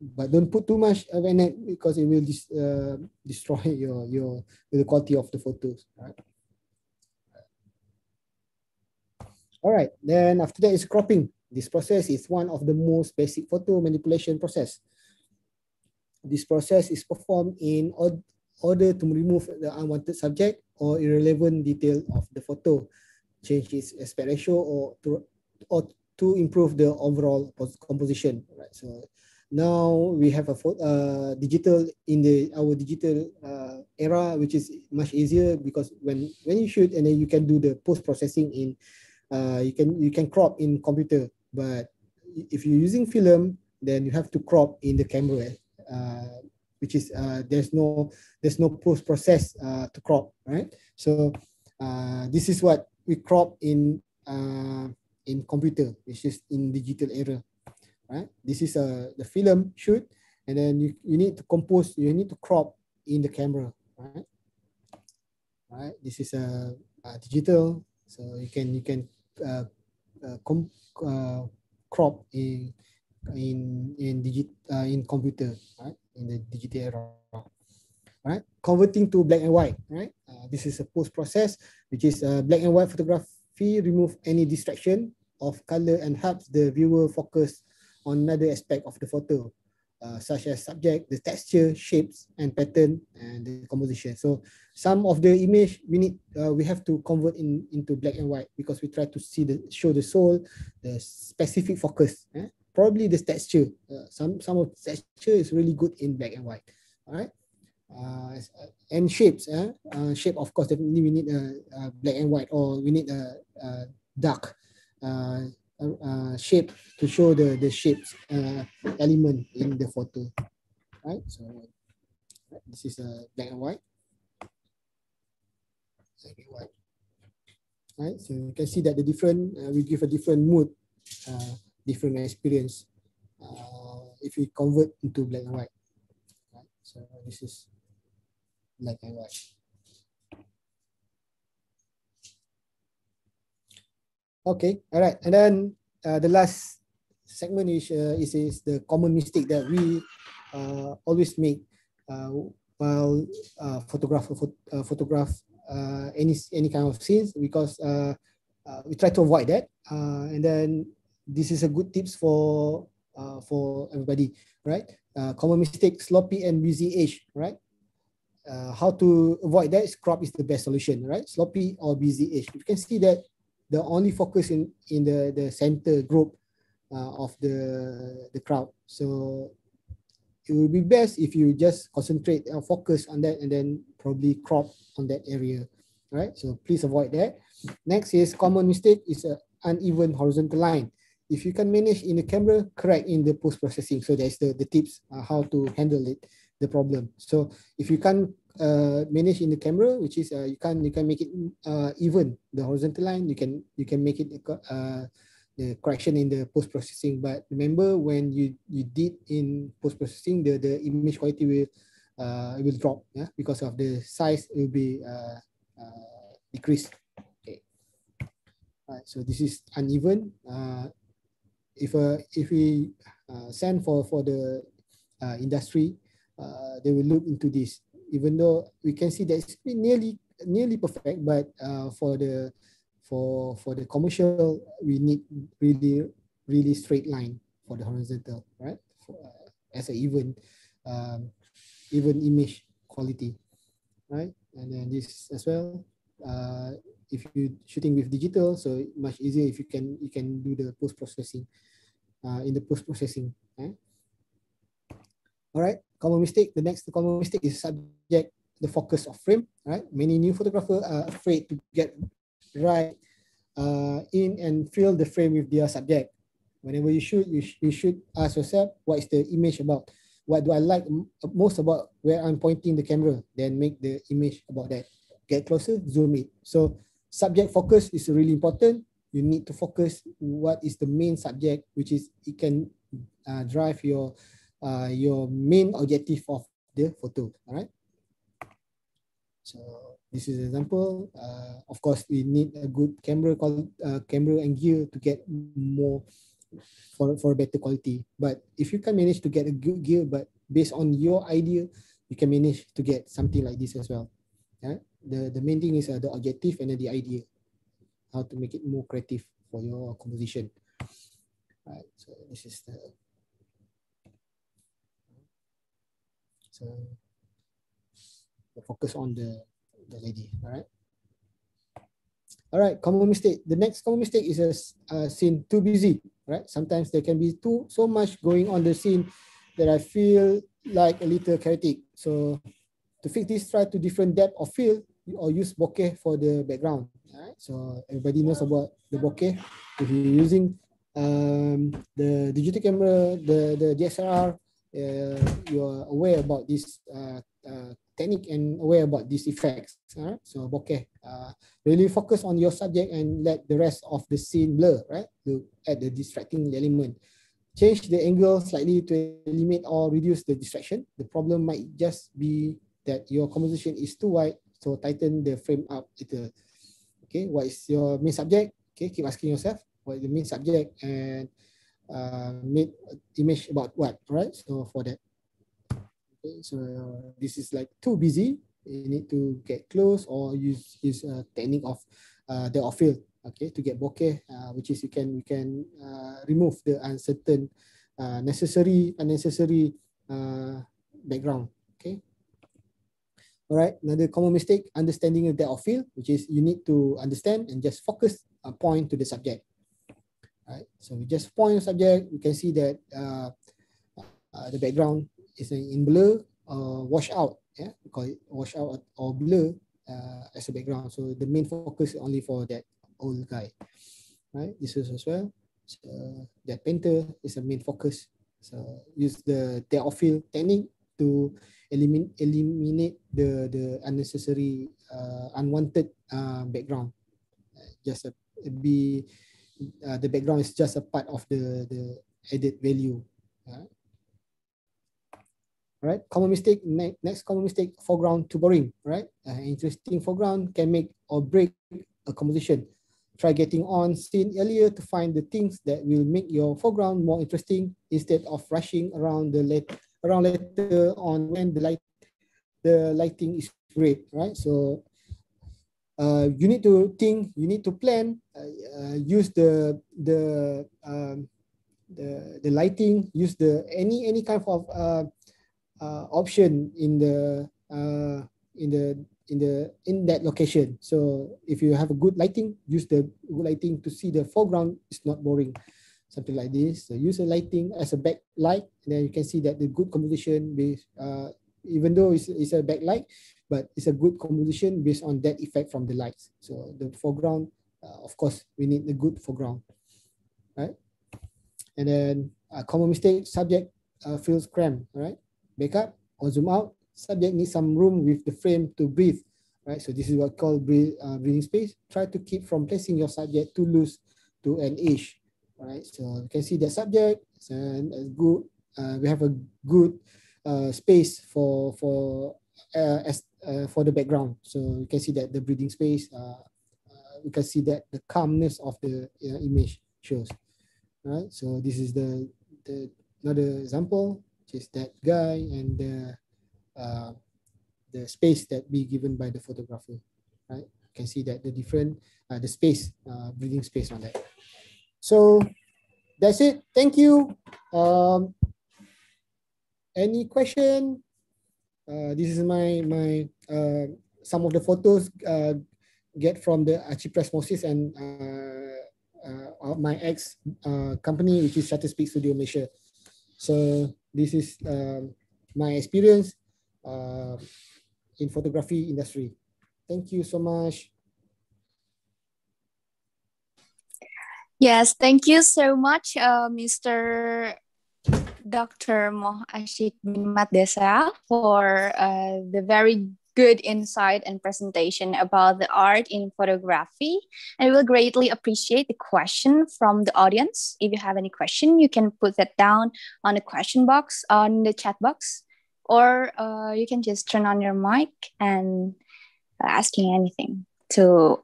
but don't put too much vignette because it will dis, uh, destroy your your the quality of the photos. Right. All right, then after that is cropping. This process is one of the most basic photo manipulation process. This process is performed in order to remove the unwanted subject or irrelevant detail of the photo, change its aspect ratio or to, or to improve the overall composition. Right. So now we have a uh, digital in the our digital uh, era, which is much easier because when when you shoot and then you can do the post processing in, uh, you can you can crop in computer. But if you're using film, then you have to crop in the camera, uh, which is uh, there's no there's no post process uh, to crop, right? So uh, this is what we crop in uh, in computer, which is in digital era right? This is a the film shoot, and then you, you need to compose, you need to crop in the camera, right? Right. This is a, a digital, so you can you can uh, uh, com, uh, crop in in in digit uh, in computer, right? In the digital era, right? Converting to black and white, right? Uh, this is a post process, which is uh, black and white photography. Remove any distraction of color and helps the viewer focus on another aspect of the photo, uh, such as subject, the texture, shapes, and pattern, and the composition. So some of the image we need, uh, we have to convert in into black and white because we try to see the show the soul, the specific focus. Eh? Probably the texture. Uh, some some of the texture is really good in black and white. All right. Uh, and shapes, eh? uh, shape of course definitely we need a, black and white or we need a dark. Uh, uh, shape to show the the shapes uh, element in the photo. Right? So this is a black and white. Black and white. Right? So you can see that the different uh, we give a different mood uh, different experience uh, if we convert into black and white. Right? So this is black and white Okay, all right. And then uh, the last segment is, uh, is, is the common mistake that we uh, always make uh, while uh, photograph uh, photograph any any kind of scenes because we try to avoid that. And then this is a good tips for for everybody, right? Common mistake, sloppy and busy age, right? How to avoid that? Crop is the best solution, right? Sloppy or busy age. You can see that the only focus in in the the center group uh, of the the crowd. So it would be best if you just concentrate and focus on that and then probably crop on that area, right? So please avoid that. Next is common mistake is a uneven horizontal line. If you can manage in the camera, correct in the post processing. So that's the the tips uh, how to handle it, the problem. So if you can uh, manage in the camera, which is uh, you can you can make it uh, even the horizontal line. You can you can make it uh, the correction in the post processing. But remember when you you did in post processing, the the image quality will uh, will drop, yeah, because of the size it will be uh, uh, decreased. Okay. Right. So this is uneven. Uh, if uh, if we uh, send for for the uh, industry, uh, they will look into this even though we can see that it's nearly nearly perfect, but uh, for the for for the commercial, we need really really straight line for the horizontal, right? For, uh, as a even um, even image quality, right? And then this as well. Uh, if you shooting with digital, so much easier if you can you can do the post processing uh, in the post processing. Right? All right common mistake. The next common mistake is subject the focus of frame. Right, many new photographers are afraid to get right uh, in and fill the frame with their subject. Whenever you shoot, you, sh you should ask yourself, what is the image about? What do I like most about where I'm pointing the camera? Then make the image about that. Get closer, zoom in. So subject focus is really important. You need to focus what is the main subject, which is it can uh, drive your uh, your main objective of the photo. All right. So this is an example. Uh, of course, we need a good camera called uh, camera and gear to get more for for better quality. But if you can manage to get a good gear, but based on your idea, you can manage to get something like this as well. Yeah. The the main thing is uh, the objective and then the idea, how to make it more creative for your composition. Right, so this is the so focus on the the lady. All right. All right, common mistake. The next common mistake is a uh, scene too busy, right? Sometimes there can be too so much going on the scene that I feel like a little chaotic. So to fix this, try to different depth of field or use bokeh for the background. All right? So everybody knows about the bokeh. If you're using um, the digital camera, the, the DSLR, uh, you're aware about this uh, uh, technique and aware about these effects. Right? So bokeh, uh, really focus on your subject and let the rest of the scene blur, right? To add the distracting element. Change the angle slightly to limit or reduce the distraction. The problem might just be that your composition is too wide, so tighten the frame up little. Okay, what is your main subject? Okay, keep asking yourself what is the main subject and uh, make image about what, right? So for that, okay, so this is like too busy. You need to get close or use his uh, technique of uh, the off field okay, to get bokeh, uh, which is you can you can uh, remove the uncertain, uh, necessary unnecessary uh, background. Okay. All right. Another common mistake: understanding the depth of field, which is you need to understand and just focus a point to the subject. Right. So we just point subject. You can see that uh, uh, the background is in blur or wash out. Yeah, because wash out or blur uh, as a background. So the main focus only for that old guy, right? This is as well. So that painter is a main focus. So use the Theophil technique to eliminate eliminate the the unnecessary uh, unwanted uh, background. Just a, be uh, the background is just a part of the the added value. Right? Right. Common mistake. Ne next common mistake. Foreground too boring. Right. Uh, interesting foreground can make or break a composition. Try getting on scene earlier to find the things that will make your foreground more interesting instead of rushing around the let around later on when the light the lighting is great, right? So uh, you need to think, you need to plan, uh, uh, use the the um, the the lighting, use the any any kind of uh, uh, option in the in the in the in that location. So if you have a good lighting, use the good lighting to see the foreground It's not boring. Something like this. So use the lighting as a backlight, and then you can see that the good composition uh, even though it's, it's a backlight, but it's a good composition based on that effect from the lights. So the foreground, uh, of course, we need the good foreground, right? And then a common mistake, subject uh, feels cramped, right? Back up or zoom out, subject needs some room with the frame to breathe, right? So this is what called breathe, uh, breathing space. Try to keep from placing your subject too loose to an edge, right? So you can see the subject and good. Uh, we have a good uh, space for for uh, as uh, for the background. So you can see that the breathing space. Uh, uh, you can see that the calmness of the uh, image shows, right? So this is the the another example. Just that guy and the uh, the space that be given by the photographer, right? You can see that the different, uh, the space, uh, breathing space on that. So that's it. Thank you. Um, any question? Uh, this is my my uh, some of the photos uh, get from the Archipress Moses and uh, uh, my ex uh, company, which is Shutterspeed Studio Malaysia. So this is um, my experience uh, in photography industry. Thank you so much. Yes, thank you so much, uh, Mr. Dr. Moh Asyiek bin Desa for uh, the very good insight and presentation about the art in photography. And we will greatly appreciate the question from the audience. If you have any question, you can put that down on the question box on the chat box or uh, you can just turn on your mic and uh, asking anything to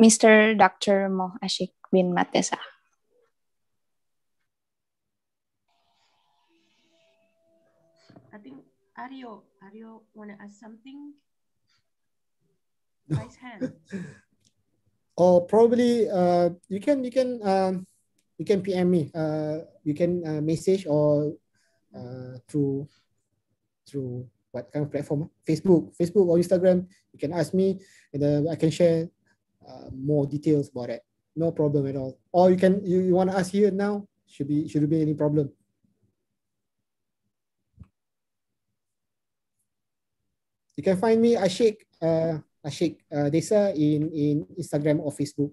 Mr. Dr. Moh Asyiek bin Mat Desa. I think Aryo, Aryo want to ask something? Raise hand. or probably uh, you can you can um, you can PM me. Uh, you can uh, message or uh, through through what kind of platform? Facebook, Facebook or Instagram. You can ask me, and uh, I can share uh, more details about it. No problem at all. Or you can you, you want to ask here now? Should be should be any problem. You can find me Asyiek uh, Asyiek uh, Desa in in Instagram or Facebook.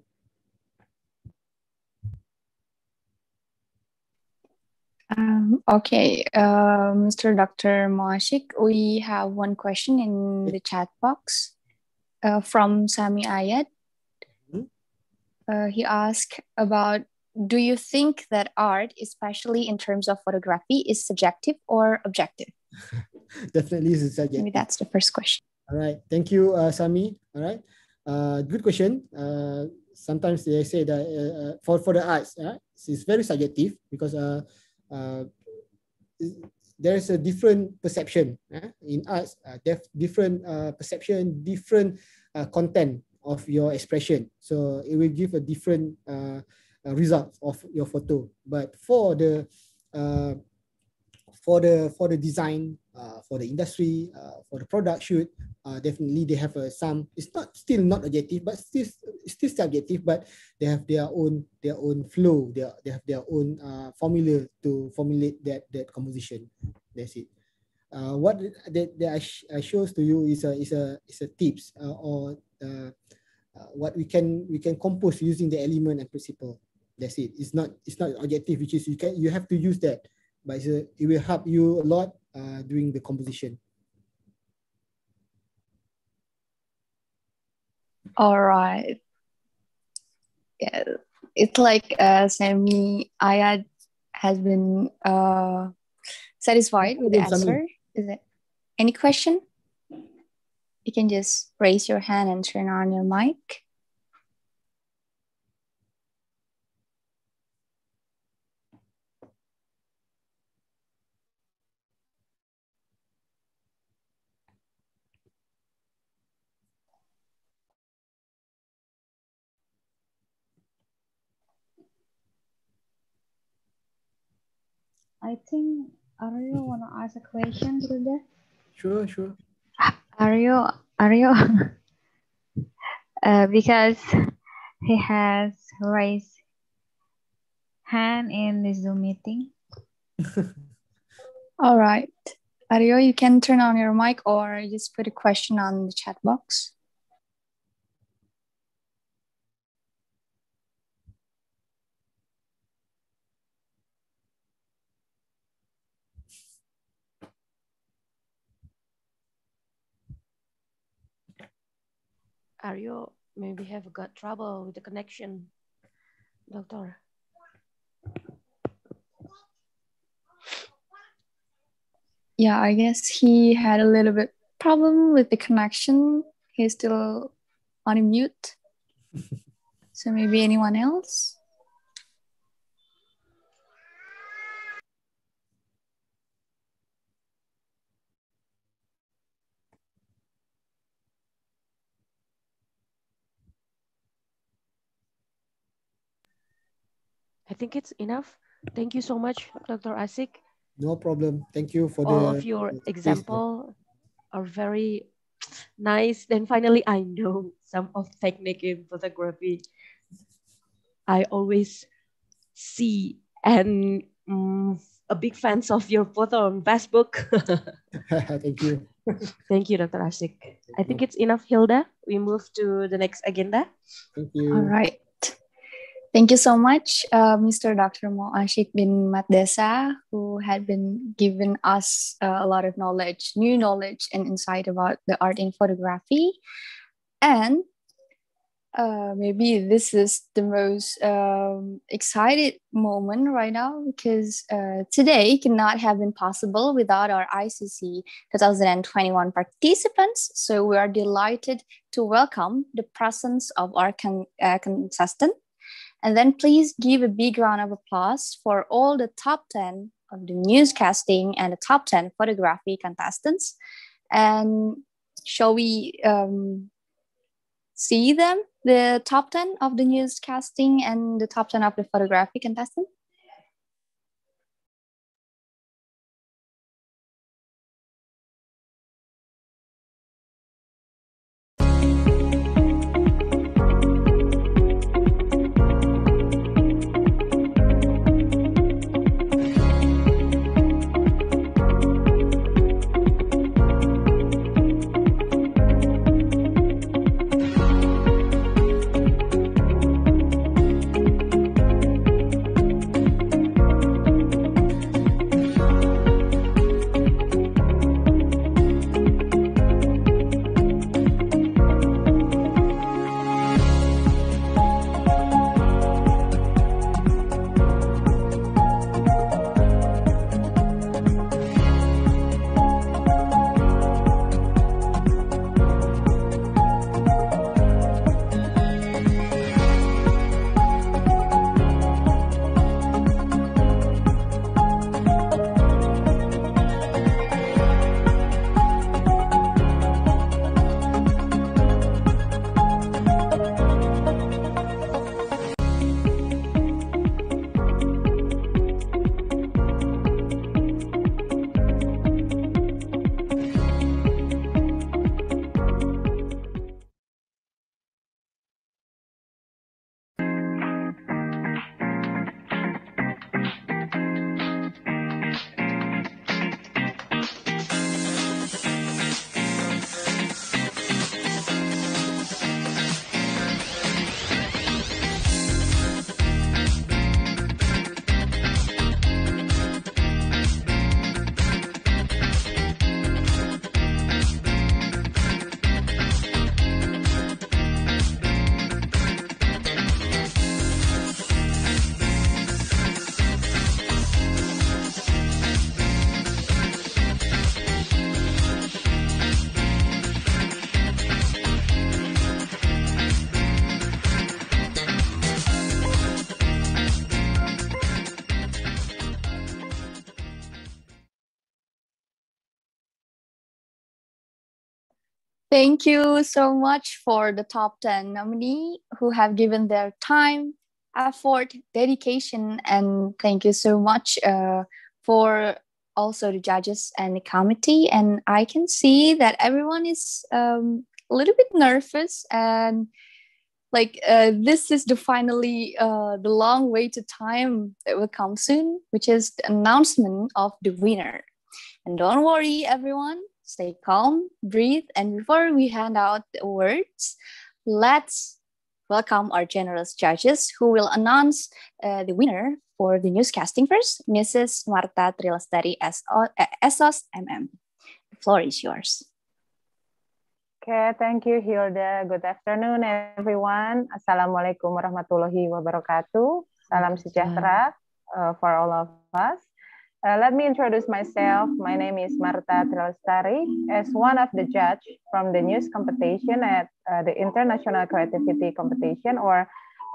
Um, okay, uh, Mr. Dr. Moashik, we have one question in the chat box uh, from Sami Ayat. Uh, he asked about Do you think that art, especially in terms of photography, is subjective or objective? Definitely is subjective. Maybe that's the first question. All right. Thank you, uh, Sami. All right. Uh, good question. Uh, sometimes they say that uh, uh, for, for the arts, uh, it's very subjective because uh, uh, there is a different perception uh, in arts, uh, def- different uh, perception, different uh, content of your expression. So it will give a different uh, uh, result of your photo. But for the uh, for the for the design, for the industry, uh, for the product shoot, uh, definitely they have some. It's not still not objective, but still still subjective. But they have their own their own flow. They they have their own uh, formula to formulate that that composition. That's it. Uh, what that, that I, sh- I shows to you is a is a is a tips uh, or uh, uh, what we can we can compose using the element and principle. That's it. It's not it's not objective, which is you can you have to use that, but a, it will help you a lot uh, during the composition. All right. Yeah, it's like uh, Sami Ayad has been uh, satisfied with the answer. Is it any question? You can just raise your hand and turn on your mic. I think Aryo wanna ask a question to that. Sure, sure. Aryo, Aryo, uh, because he has raised hand in the Zoom meeting. All right. Aryo, you can turn on your mic or just put a question on the chat box. Aryo maybe have got trouble with the connection, doctor. Yeah, I guess he had a little bit problem with the connection. He's still on mute. so maybe anyone else? Think it's enough. Thank you so much, Dr. Asyiek. No problem. Thank you for All the of your space. example are very nice. Then finally, I know some of technique in photography. I always see and mm, a big fans of your photo on Facebook. Thank you. Thank you, Dr. Asyiek. I think it's enough, Hilda. We move to the next agenda. Thank you. All right. Thank you so much, uh, Mr. Dr. Mo Asyiek bin Mat Desa, who had been given us uh, a lot of knowledge, new knowledge and insight about the art in photography. And uh, maybe this is the most um, excited moment right now because uh, today cannot have been possible without our ICC 2021 participants. So we are delighted to welcome the presence of our con- uh, contestant. And then please give a big round of applause for all the top 10 of the newscasting and the top 10 photography contestants. And shall we um, see them the top 10 of the newscasting and the top 10 of the photography contestant? Thank you so much for the top 10 nominee who have given their time, effort, dedication, and thank you so much uh, for also the judges and the committee. And I can see that everyone is um, a little bit nervous and like uh, this is the finally uh, the long waited time that will come soon, which is the announcement of the winner. And don't worry, everyone, stay calm, breathe, and before we hand out the awards, let's welcome our generous judges who will announce uh, the winner for the newscasting first, Mrs. Marta Trilastari Esos MM. The floor is yours. Okay, thank you, Hilda. Good afternoon, everyone. Assalamualaikum warahmatullahi wabarakatuh. Salam sejahtera uh, for all of us. Uh, let me introduce myself. My name is Marta Trilastari. As one of the judge from the news competition at uh, the International Creativity Competition or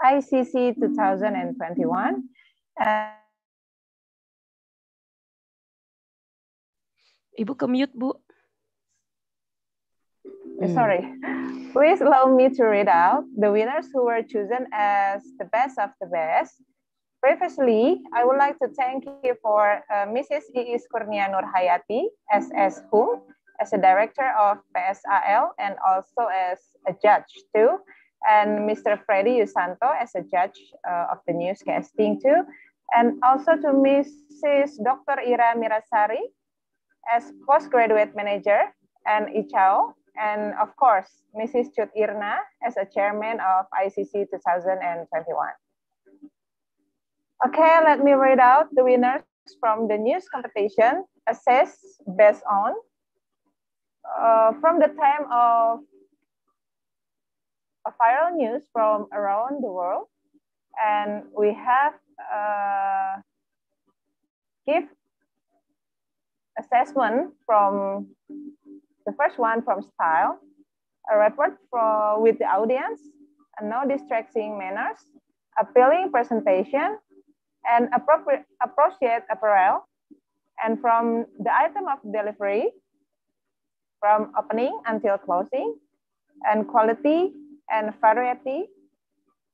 ICC 2021. Uh, Ibu ke mute, Bu. Uh, sorry. Please allow me to read out the winners who were chosen as the best of the best Previously, I would like to thank you for uh, Mrs. Iis Kurnia Nurhayati, SS Who, as a director of PSAL and also as a judge too, and Mr. Freddy Yusanto as a judge uh, of the newscasting too, and also to Mrs. Dr. Ira Mirasari as postgraduate manager and ICAO, and of course, Mrs. Cut Irna as a chairman of ICC 2021. Okay, let me read out the winners from the news competition assessed based on uh, from the time of a viral news from around the world. And we have uh, give assessment from the first one from style, a report for, with the audience, and no distracting manners, appealing presentation, and appropriate, appropriate apparel, and from the item of delivery, from opening until closing, and quality and variety,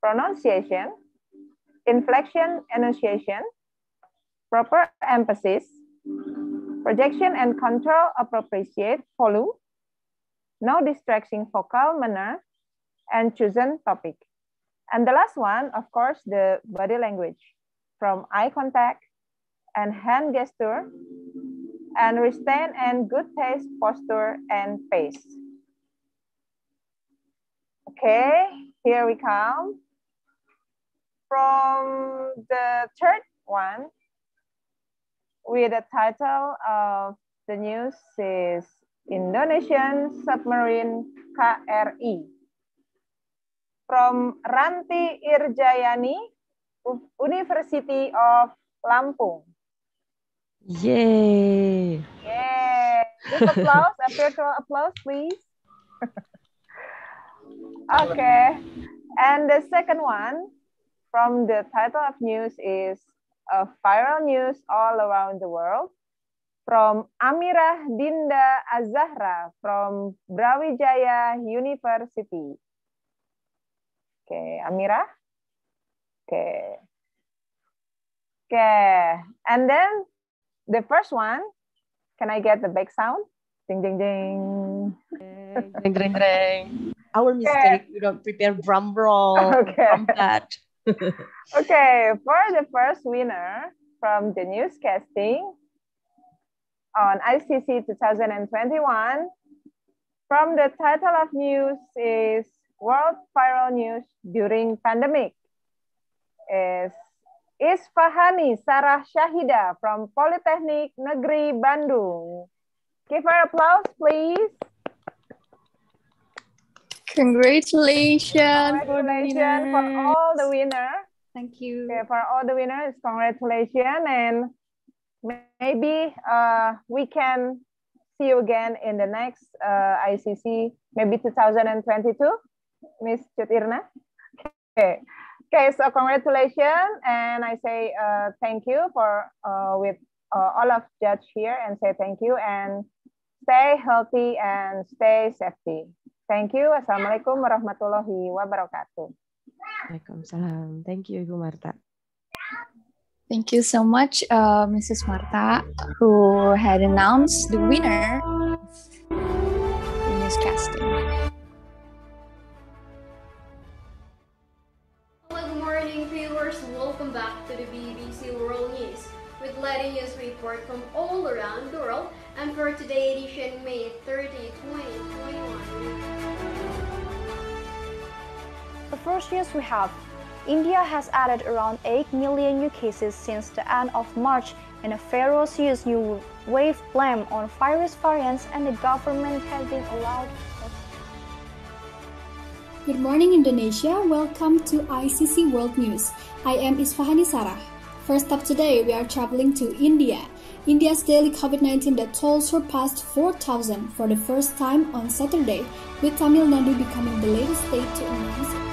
pronunciation, inflection enunciation, proper emphasis, projection and control appropriate volume, no distracting vocal manner, and chosen topic. And the last one, of course, the body language from eye contact and hand gesture and restraint and good taste posture and pace. Okay, here we come. From the third one, with the title of the news is Indonesian Submarine KRI. From Ranti Irjayani, University of Lampung. Yay! Yay! Just applause, a virtual applause, please. okay, and the second one from the title of news is a viral news all around the world from Amirah Dinda Azahra from Brawijaya University. Okay, Amirah. Okay. Okay, and then the first one, can I get the back sound? Ding, ding, ding. Ding, ding, ding. Our mistake, we don't prepare drum roll, Okay. drum pad. Okay, for the first winner from the newscasting on ICC 2021, from the title of news is World Viral News During Pandemic is Isfahani Sarah Shahida from Polytechnic Negeri Bandung. Give her applause, please. Congratulations, for Congratulations for winners. all the winners. Thank you. Okay, for all the winners, congratulations. And maybe uh, we can see you again in the next uh, ICC, maybe 2022, Miss Cut Irna. Okay. Okay, so congratulations, and I say uh, thank you for uh, with uh, all of judge here, and say thank you, and stay healthy and stay safety. Thank you. Assalamualaikum warahmatullahi wabarakatuh. Waalaikumsalam. Thank you, Ibu Marta. Thank you so much, uh, Mrs. Marta, who had announced the winner of the newscasting. Welcome back to the BBC World News with letting news report from all around the world. And for today edition, May 30, 2021. The first news we have India has added around 8 million new cases since the end of March, and a ferocious new wave blame on virus variants, and the government has been allowed. Good morning, Indonesia. Welcome to ICC World News. I am Isfahani Sarah. First up today, we are traveling to India. India's daily COVID 19 death toll surpassed 4,000 for the first time on Saturday, with Tamil Nadu becoming the latest state to announce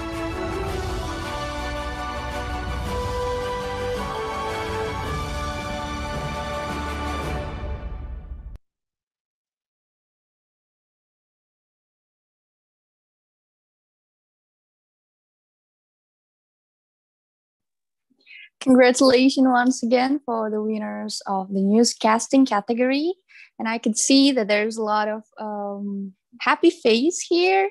Congratulations once again for the winners of the newscasting category. And I can see that there's a lot of um, happy face here.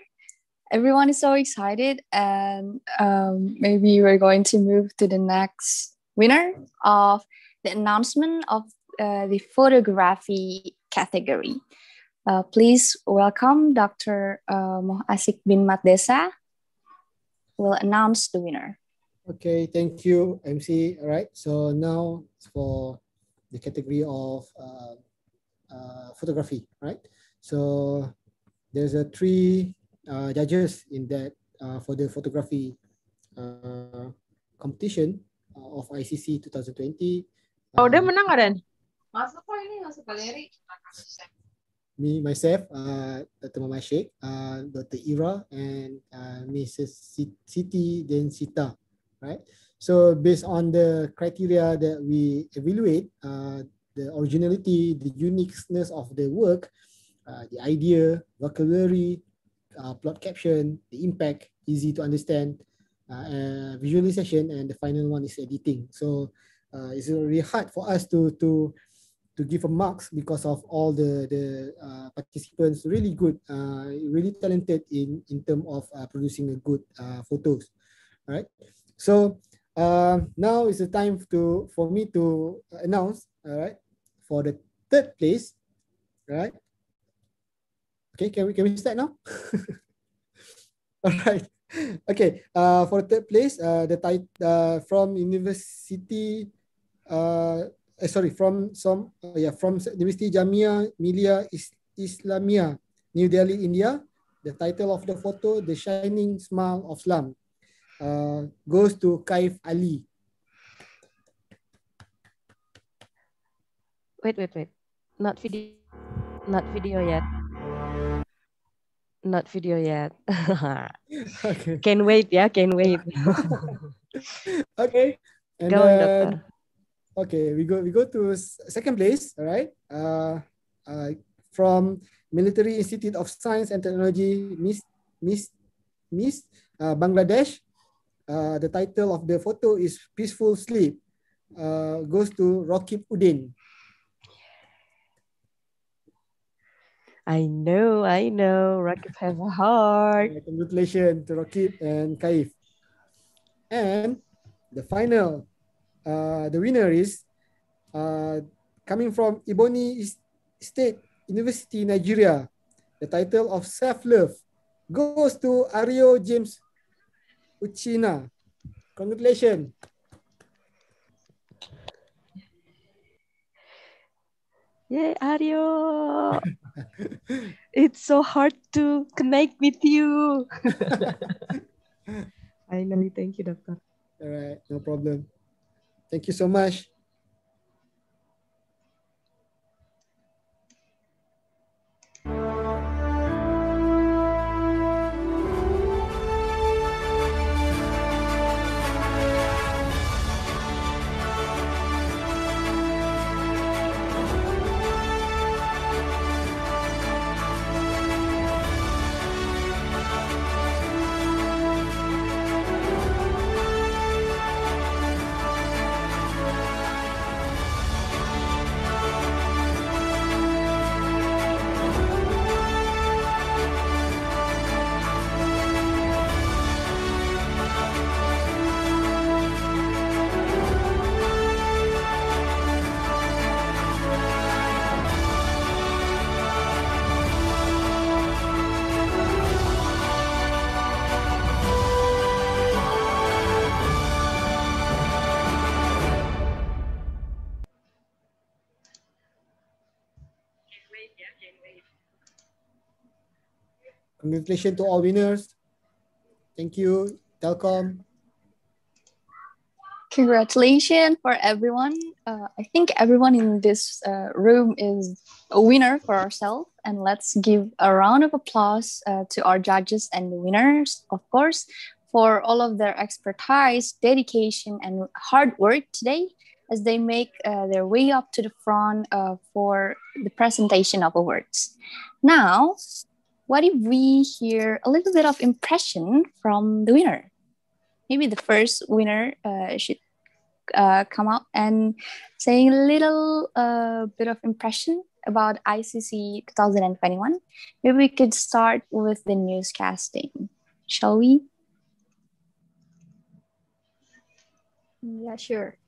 Everyone is so excited. And um, maybe we're going to move to the next winner of the announcement of uh, the photography category. Uh, please welcome Dr. Uh, Moh Asyiek bin Mat Desa will announce the winner. Okay, thank you, MC. All right, so now it's for the category of uh, uh, photography, right? So there's a three uh, judges in that uh, for the photography uh, competition uh, of ICC 2020. Oh, udah menang Aden? Masuk kok ini masuk galeri. Me, myself, uh, Dr. Mama Sheikh, uh, Dr. Ira, and uh, Mrs. Si- Siti then Sita, right? So based on the criteria that we evaluate, uh, the originality, the uniqueness of the work, uh, the idea, vocabulary, uh, plot caption, the impact, easy to understand, uh, visualization, and the final one is editing. So uh, it's really hard for us to to to give a marks because of all the the uh, participants really good, uh, really talented in in term of producing a good photos. Right. So uh, now is the time to for me to announce. All right, for the third place. All right. Okay, can we can we start now? All right. Okay. Uh, for the third place, uh, the title uh, from University. Uh, uh, sorry, from some uh, yeah from University Jamia Millia Is Islamia, New Delhi, India. The title of the photo, "The Shining Smile of Islam," uh, goes to Kaif Ali. Wait, wait, wait. Not video. Not video yet. Not video yet. okay. Can wait, yeah, can wait. okay. And Go on, okay, we go we go to second place. All right. Uh, uh, from Military Institute of Science and Technology, Miss Miss Miss uh, Bangladesh. Uh, the title of the photo is "Peaceful Sleep." Uh, goes to Rokib Udin. I know, I know. Rakib has a heart. Uh, Congratulations to Rokib and Kaif. And the final, uh, the winner is uh, coming from Ebonyi Is- State University, Nigeria. The title of Self Love goes to Ario James Uchina. Congratulations. Yay, Ario. it's so hard to connect with you. Finally, thank you, doctor. All right, no problem. Thank you so much. Congratulations to all winners. Thank you, Telkom. Congratulations for everyone. Uh, I think everyone in this uh, room is a winner for ourselves. And let's give a round of applause uh, to our judges and the winners, of course, for all of their expertise, dedication, and hard work today as they make uh, their way up to the front uh, for the presentation of awards. Now, what if we hear a little bit of impression from the winner? maybe the first winner uh, should uh, come out and saying a little uh, bit of impression about ICC 2021. Maybe we could start with the newscasting, shall we? Yeah, sure.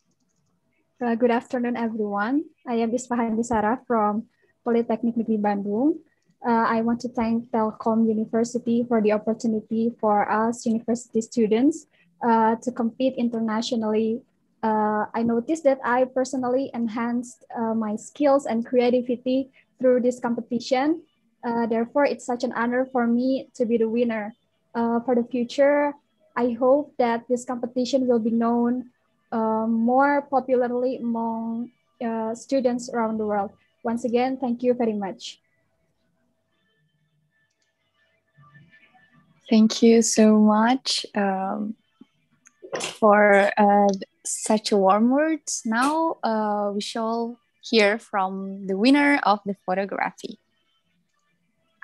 Uh, good afternoon, everyone. I am Isfahani Sarah from Polytechnic Negeri Bandung. Uh, I want to thank Telkom University for the opportunity for us university students uh, to compete internationally. Uh, I noticed that I personally enhanced uh, my skills and creativity through this competition. Uh, therefore, it's such an honor for me to be the winner. Uh, for the future, I hope that this competition will be known more popularly among students around the world. Once again, thank you very much. Thank you so much um, for uh, such warm words. Now uh, we shall hear from the winner of the photography.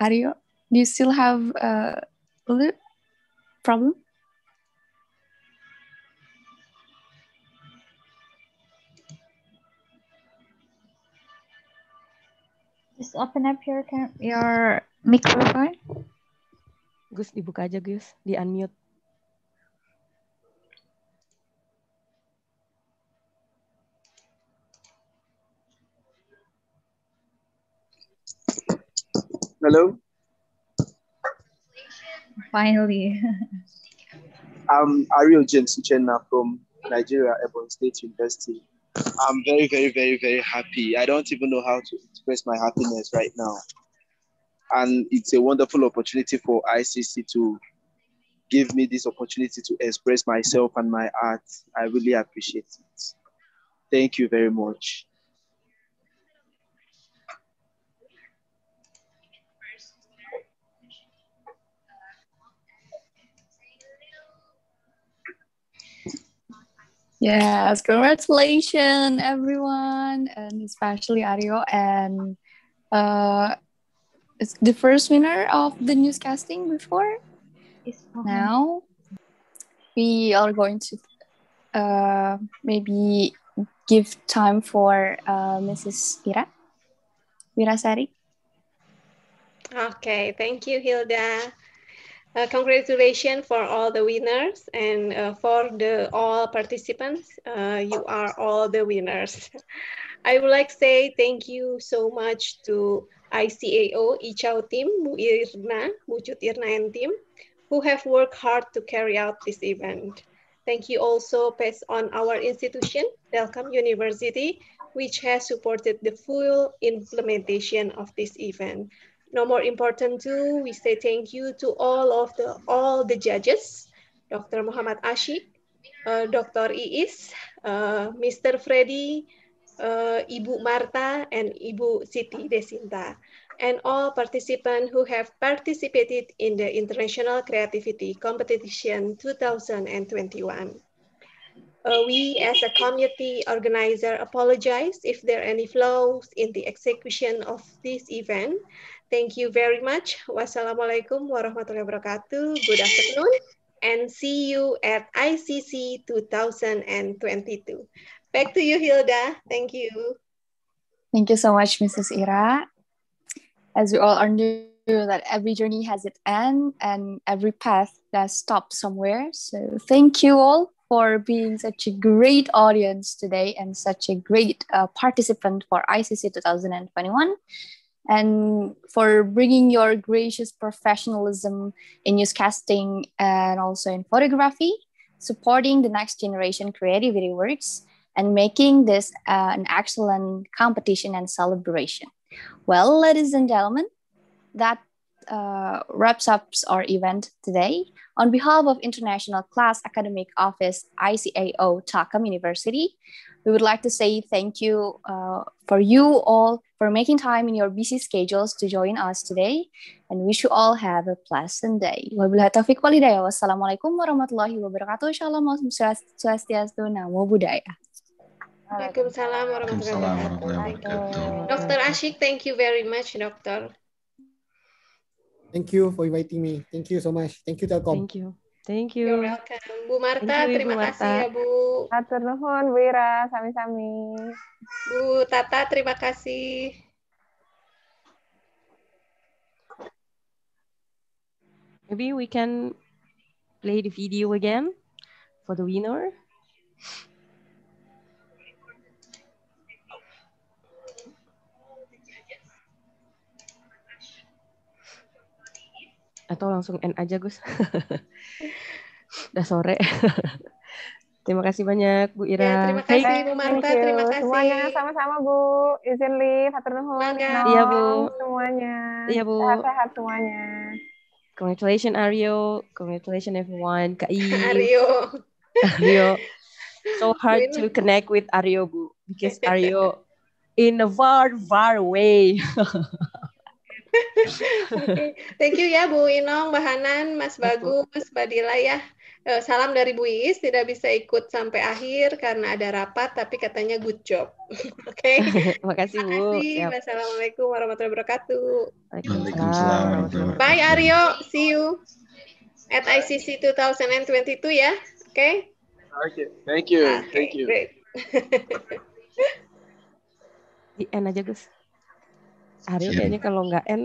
Aryo, Do you still have a little problem? Just open up your your microphone. Gus dibuka aja Gus, di unmute. Hello, Finally. I'm Ariel James Uchenna from Nigeria Ebonyi State University. I'm very, very, very, very happy. I don't even know how to express my happiness right now. And it's a wonderful opportunity for ICC to give me this opportunity to express myself and my art. I really appreciate it. Thank you very much. Yes, congratulations everyone, and especially Ario and uh, it's the first winner of the newscasting before. Now we are going to uh, maybe give time for uh, Mrs. Ira. Ira Sari. Okay, thank you, Hilda. Uh, congratulations for all the winners and uh, for the all participants. Uh, you are all the winners. I would like to say thank you so much to ICAO ICAO team, Bu Irna, Cut Irna and team, who have worked hard to carry out this event. Thank you also based on our institution, Telkom University, which has supported the full implementation of this event. No more important too, we say thank you to all of the all the judges, Dr. Muhammad Asyiek, uh, Dr. Iis, uh, Mr. Freddy, uh, Ibu Marta, and Ibu Siti Desinta, and all participants who have participated in the International Creativity Competition 2021. Uh, we as a community organizer apologize if there are any flaws in the execution of this event. Thank you very much. Wassalamualaikum warahmatullahi wabarakatuh. Good afternoon and see you at ICC 2022. Back to you, Hilda. Thank you. Thank you so much, Mrs. Ira. As we all are new, that every journey has its end and every path does stop somewhere. So thank you all for being such a great audience today and such a great uh, participant for ICC 2021 and for bringing your gracious professionalism in newscasting and also in photography, supporting the next generation creativity works, and making this uh, an excellent competition and celebration. Well, ladies and gentlemen, that uh, wraps up our event today. On behalf of International Class Academic Office ICAO Telkom University, we would like to say thank you uh, for you all for making time in your busy schedules to join us today and wish you all have a pleasant day. Wabillahi taufiq walhidayah. Wassalamualaikum warahmatullahi wabarakatuh. Shalom swastiastu, namo buddhaya. Waalaikumsalam warahmatullahi wabarakatuh. Dr. Ashik, thank you very much, Doctor. Thank you for inviting me. Thank you so much. Thank you Telkom. Thank you. Thank you. You're welcome. Bu Marta, Thank you, terima kasih Marta. ya Bu. Atur nuhun, Bu Ira, sami-sami. Bu Tata, terima kasih. Maybe we can play the video again for the winner. Atau langsung end aja, Gus. Udah sore. Terima kasih banyak, Bu Ira. Ya, terima kasih Hey, Bu Marta, terima kasih. Semuanya sama-sama, Bu. Izin live, atur nuhun. Iya, Bu. Semuanya. Iya, Bu. Sehat-sehat semuanya. Congratulations, Aryo. Congratulations, everyone. Kak I. Aryo. Aryo. So hard to connect with Aryo, Bu, because Aryo in a far, far away. Oke, Thank you ya Bu Inong, Mbak Hanan, Mas Bagus, Mbak Dila ya. Uh, salam dari Bu Iis, tidak bisa ikut sampai akhir karena ada rapat, tapi katanya good job. Oke. Okay? Makasih Bu. Makasih. Wassalamualaikum warahmatullahi wabarakatuh. Waalaikumsalam. Bye Aryo, see you at ICC 2022 ya. Oke. Okay? Okay, thank you. Okay, thank you. Great. Di end aja Gus. Ariel iya. kayaknya kalau nggak N